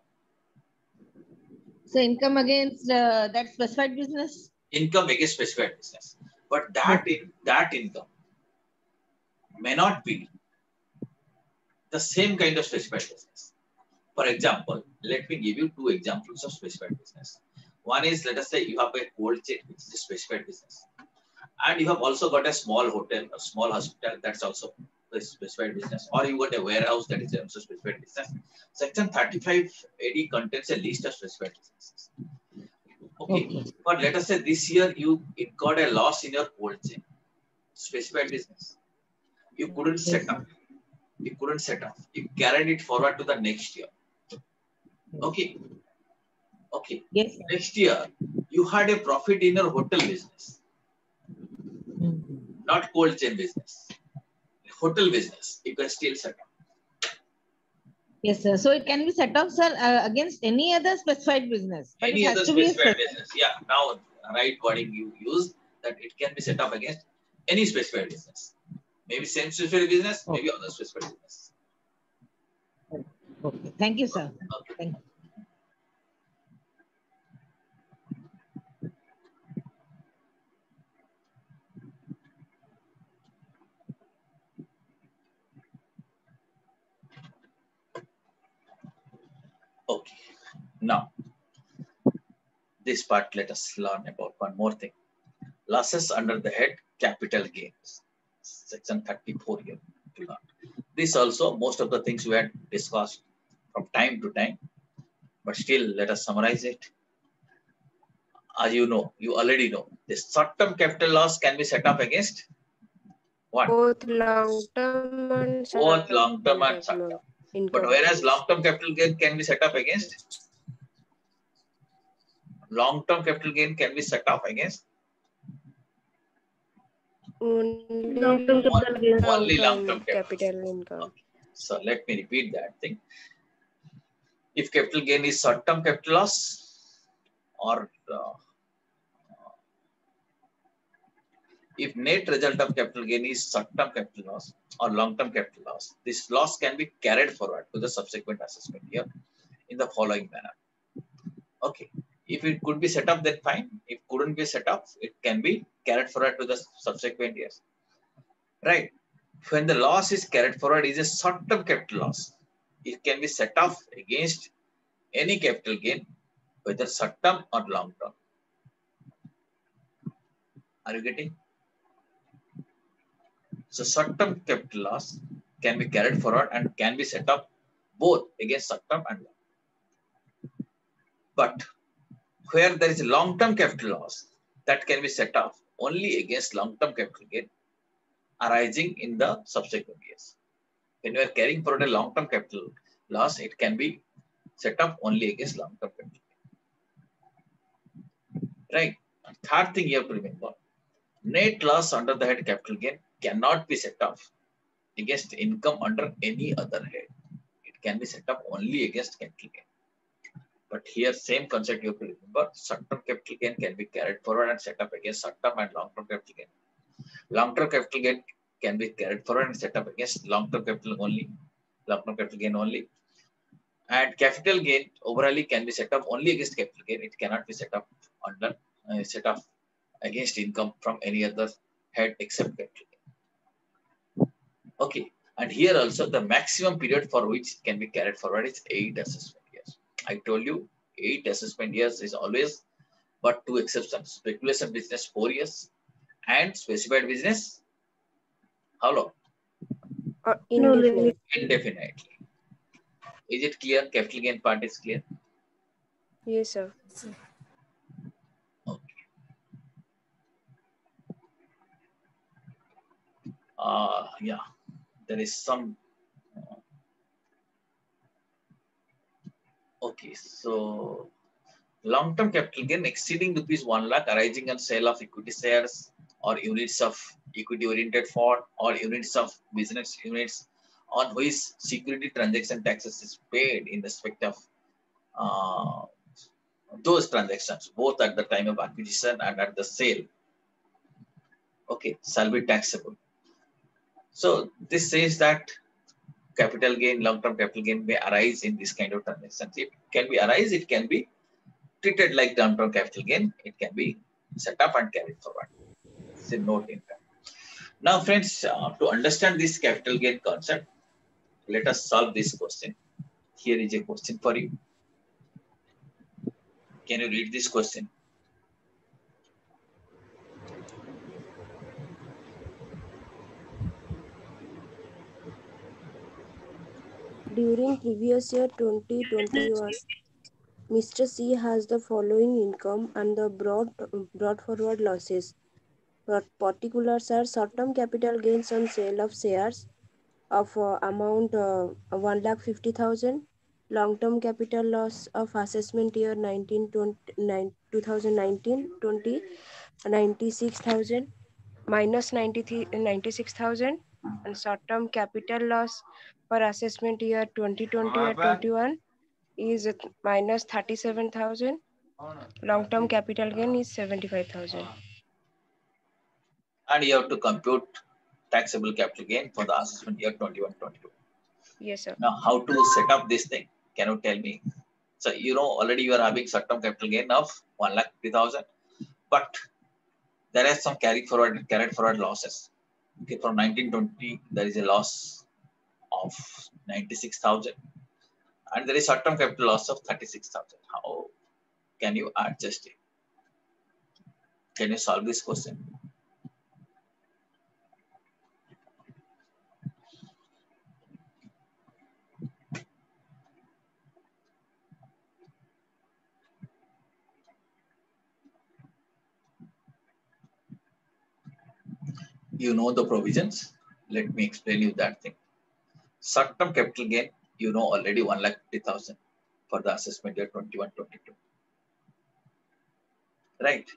So income against uh, that specified business. income against specified business. But that in, that income may not be the same kind of specified business. For example, let me give you two examples of specified business. One is let us say you have a cold chain, which is a specified business, and you have also got a small hotel, a small hospital that's also a specified business, or you got a warehouse that is also specified business. Section 35 AD contains a list of specified businesses. Okay. Okay. But let us say this year you it got a loss in your cold chain, specified business. You couldn't set up. You couldn't set up. You carried it forward to the next year. Okay. Okay. Yes. sir. Next year you had a profit in your hotel business, not cold chain business. Hotel business, you can still set up. Yes, sir. So it can be set up, sir, uh, against any other specified business. But Any other to be a specified business. Yeah. Now right wording you use that it can be set up against any specified business. Maybe same specified business, maybe other specified business. Okay. Thank you, sir. Okay. Thank you. Okay. Now, this part, let us learn about one more thing. Losses under the head capital gains. Section 34 here. This also, most of the things we had discussed from time to time, but still let us summarize it. As you know, you already know, this short-term capital loss can be set up against what? Both long term and short Both long-term and short-term. But whereas long-term capital gain can be set up against long-term capital gain can be set up against Long-term capital gains. Only long-term long-term capital. capital income. so let me repeat that thing if capital gain is short-term capital loss or uh, if net result of capital gain is short-term capital loss or long-term capital loss this loss can be carried forward to the subsequent assessment year in the following manner. Okay if it could be set up then fine. If couldn't be set up it can be carried forward to the subsequent years. Right. When the loss is carried forward is a short-term capital loss. It can be set off against any capital gain, whether short term or long term. Are you getting? So short term capital loss can be carried forward and can be set up both against short term and long. -Term. But where there is a long term capital loss, that can be set off only against long term capital gain arising in the subsequent years. When you are carrying forward a long term capital loss, it can be set up only against long term capital. Right. Third thing you have to remember net loss under the head capital gain cannot be set off against income under any other head. It can be set up only against capital gain. But here, same concept you have to remember. Short-term capital gain can be carried forward and set up against short-term and long-term capital gain. Long-term capital gain can be carried forward and set up against long-term capital only, long-term capital gain only. And capital gain overall can be set up only against capital gain. It cannot be set up under uh, set up against income from any other head except capital gain. Okay, and here also the maximum period for which it can be carried forward is eight assessment years. I told you eight assessment years is always, but two exceptions: speculation business four years, and specified business how long? Uh, indefinite. Indefinitely. Is it clear? Capital gain part is clear. Yes, sir. Okay. Uh, yeah, there is some. uh, okay, so long-term capital gain exceeding rupees 1 lakh arising on sale of equity shares or units of equity-oriented fund or units of business units on which security transaction taxes is paid in respect of uh, those transactions, both at the time of acquisition and at the sale, okay, shall be taxable. So this says that capital gain, long-term capital gain may arise in this kind of transactions. It can be arise, it can be treated like long-term capital gain. It can be set up and carried forward. It's a note in. Now, friends, uh, to understand this capital gain concept, let us solve this question. Here is a question for you. Can you read this question? During previous year 2021, Mr. C has the following income and the brought, brought forward losses. Particulars are short-term capital gains on sale of shares of uh, amount uh, 1,50,000, long-term capital loss of assessment year 19, 20, 2019, 20, 96,000, minus 93 96,000, and short-term capital loss for assessment year 2020 or 21 is minus 37,000. Long-term capital gain is 75,000. And you have to compute taxable capital gain for the assessment year 21 22. Yes, sir. Now, how to set up this thing? Can you tell me? So, you know, already you are having short-term capital gain of 1 lakh 3,000, but there are some carry forward, carried forward losses. Okay, from 1920, there is a loss of 96,000, and there is short-term capital loss of 36,000. How can you adjust it? Can you solve this question? You know the provisions. Let me explain you that thing. Short-term capital gain, you know already 1 lakh 50,000 for the assessment year 21-22. Right.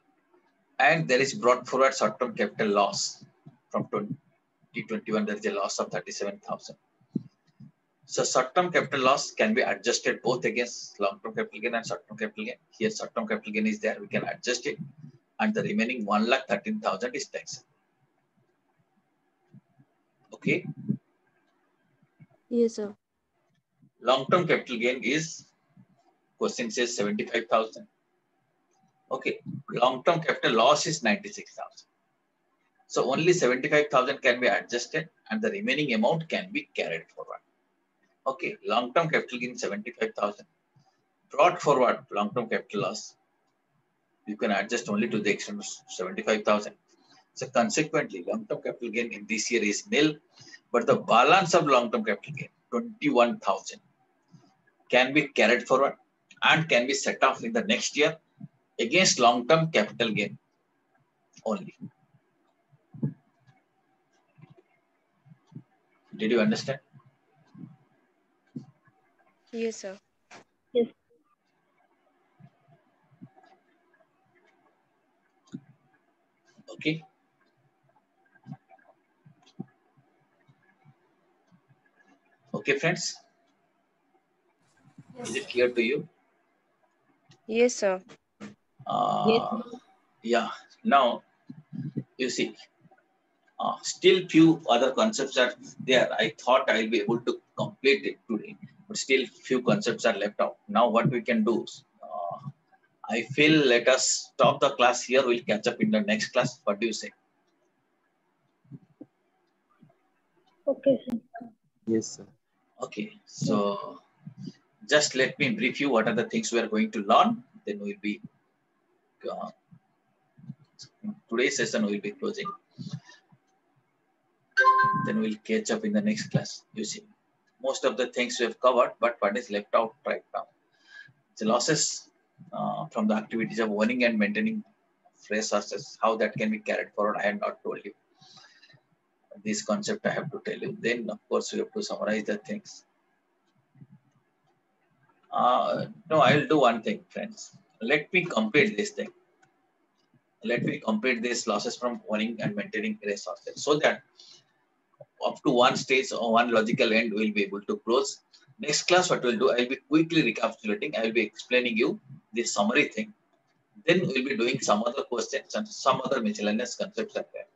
And there is brought forward short-term capital loss from 2021. There is a loss of 37,000. So short-term capital loss can be adjusted both against long-term capital gain and short-term capital gain. Here short-term capital gain is there. We can adjust it. And the remaining 1 lakh 13,000 is taxable. Okay. Yes, sir. Long-term capital gain is, question says 75,000. Okay. Long-term capital loss is 96,000. So only 75,000 can be adjusted and the remaining amount can be carried forward. Okay. Long-term capital gain 75,000. brought forward long-term capital loss, you can adjust only to the extent of 75,000. So consequently, long-term capital gain in this year is nil, but the balance of long-term capital gain, 21,000, can be carried forward and can be set off in the next year against long-term capital gain only. Did you understand? Yes, sir. Yes. Okay. Okay, friends. Is it clear to you? Yes, sir. Uh, yeah. Now, you see, uh, still few other concepts are there. I thought I'll be able to complete it today, but still few concepts are left out. Now, what we can do is, uh, I feel let us stop the class here. We'll catch up in the next class. What do you say? Okay, sir. Yes, sir. Okay, so just let me brief you what are the things we are going to learn. Then we'll be uh, today's session will be closing. Then we'll catch up in the next class. You see, most of the things we have covered, but what is left out right now? The losses uh, from the activities of owning and maintaining racehorses, how that can be carried forward. I had not told you this concept I have to tell you. Then, of course, we have to summarize the things. Uh, no, I'll do one thing, friends. Let me complete this thing. Let me complete these losses from owning and maintaining racehorses so that up to one stage or one logical end we'll be able to close. Next class, what we'll do, I'll be quickly recapitulating. I'll be explaining you this summary thing. Then we'll be doing some other questions and some other miscellaneous concepts are there.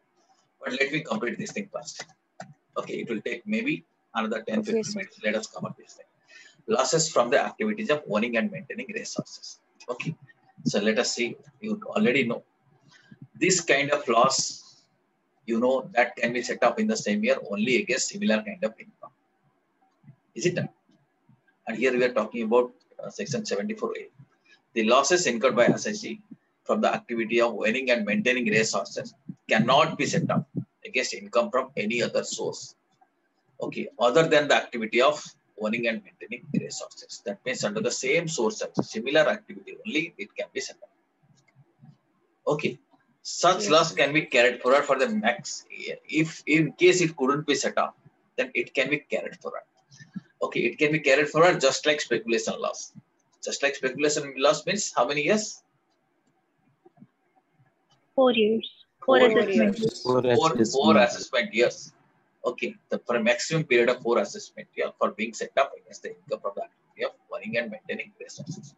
But let me complete this thing first. Okay, it will take maybe another 10 15 Okay, minutes. Let us cover this thing. Losses from the activities of owning and maintaining racehorses. Okay, so let us see. You already know this kind of loss, you know, that can be set up in the same year only against similar kind of income. Is it? not? And here we are talking about uh, section 74A. The losses incurred by SIC from the activity of owning and maintaining racehorses cannot be set up against income from any other source. Okay, other than the activity of owning and maintaining the racehorses. That means under the same source, similar activity only, it can be set up. Okay, such loss can be carried forward for the max. If in case it couldn't be set up, then it can be carried forward. Okay, it can be carried forward just like speculation loss. Just like speculation loss means how many years? Four years. Four, Four assessment. years. Four four, assessment. four assessment years. Okay, the, for a maximum period of four assessment year for being set up against the income from the activity of owning and maintaining racehorses.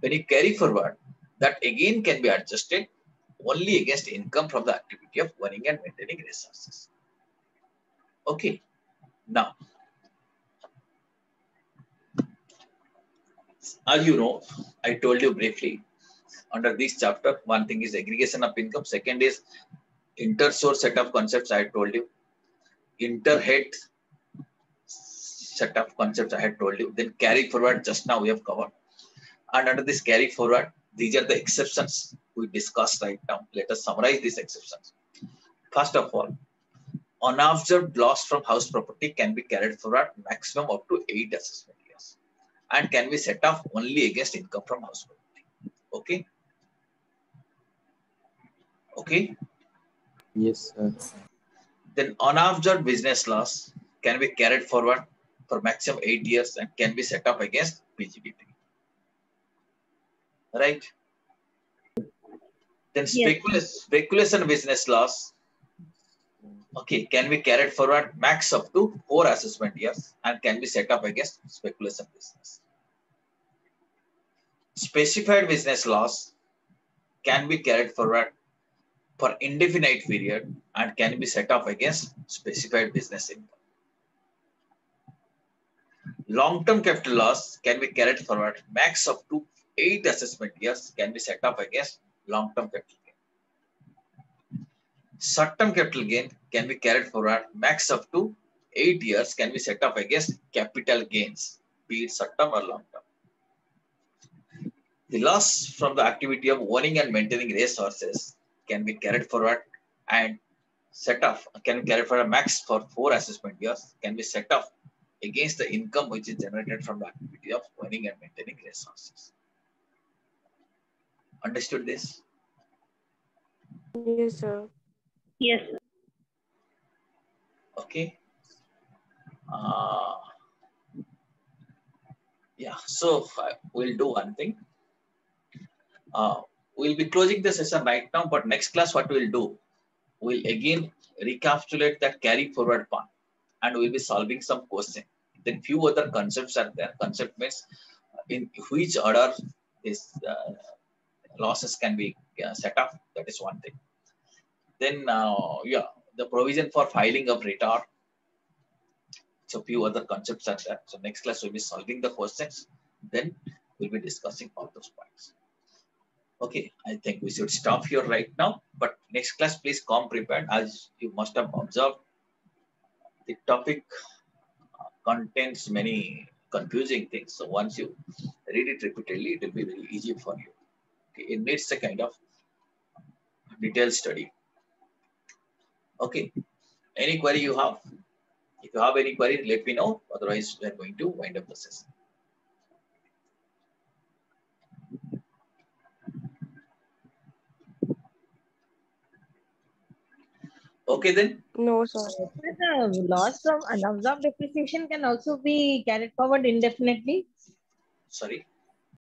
When you carry forward, that again can be adjusted only against income from the activity of owning and maintaining racehorses. Okay, now, as you know, I told you briefly under this chapter, one thing is aggregation of income, second is inter-source set off concepts I told you, inter-head set off concepts I had told you, then carry forward just now we have covered. And under this carry forward, these are the exceptions we discussed right now. Let us summarize these exceptions. First of all, unabsorbed loss from house property can be carried forward maximum up to eight assessment years and can be set off only against income from house property. Okay. Okay. Yes, sir. then unabsorbed business loss can be carried forward for maximum eight years and can be set up against PGBP. Right? Then Yes. speculation, speculation business loss, okay, can be carried forward max up to four assessment years and can be set up against speculation business. Specified business loss can be carried forward for indefinite period and can be set off against specified business income. Long-term capital loss can be carried forward max up to eight assessment years can be set off against long-term capital gain. Short-term capital gain can be carried forward max up to eight years can be set off against capital gains, be it short-term or long-term. The loss from the activity of owning and maintaining racehorses can be carried forward and set off, can be carried for a max for four assessment years, can be set off against the income which is generated from the activity of owning and maintaining racehorses. Understood this? Yes, sir. Yes, sir. Okay. Uh, yeah, so we'll do one thing. Uh, we'll be closing the session right now, but next class, what we'll do, we'll again recapitulate that carry forward part and we'll be solving some question. Then few other concepts are there. Concept means in which order this uh, losses can be uh, set up. That is one thing. Then, uh, yeah, the provision for filing of return. So few other concepts are there. So next class we'll be solving the questions. Then we'll be discussing all those points. Okay, I think we should stop here right now. But next class, please come prepared. As you must have observed, the topic uh, contains many confusing things. So once you read it repeatedly, it will be very easy for you. Okay, it needs a kind of detailed study. Okay, any query you have? If you have any query, let me know. Otherwise, we are going to wind up the session. Okay then. No, sir. The uh, loss from unabsorbed depreciation can also be carried forward indefinitely. Sorry.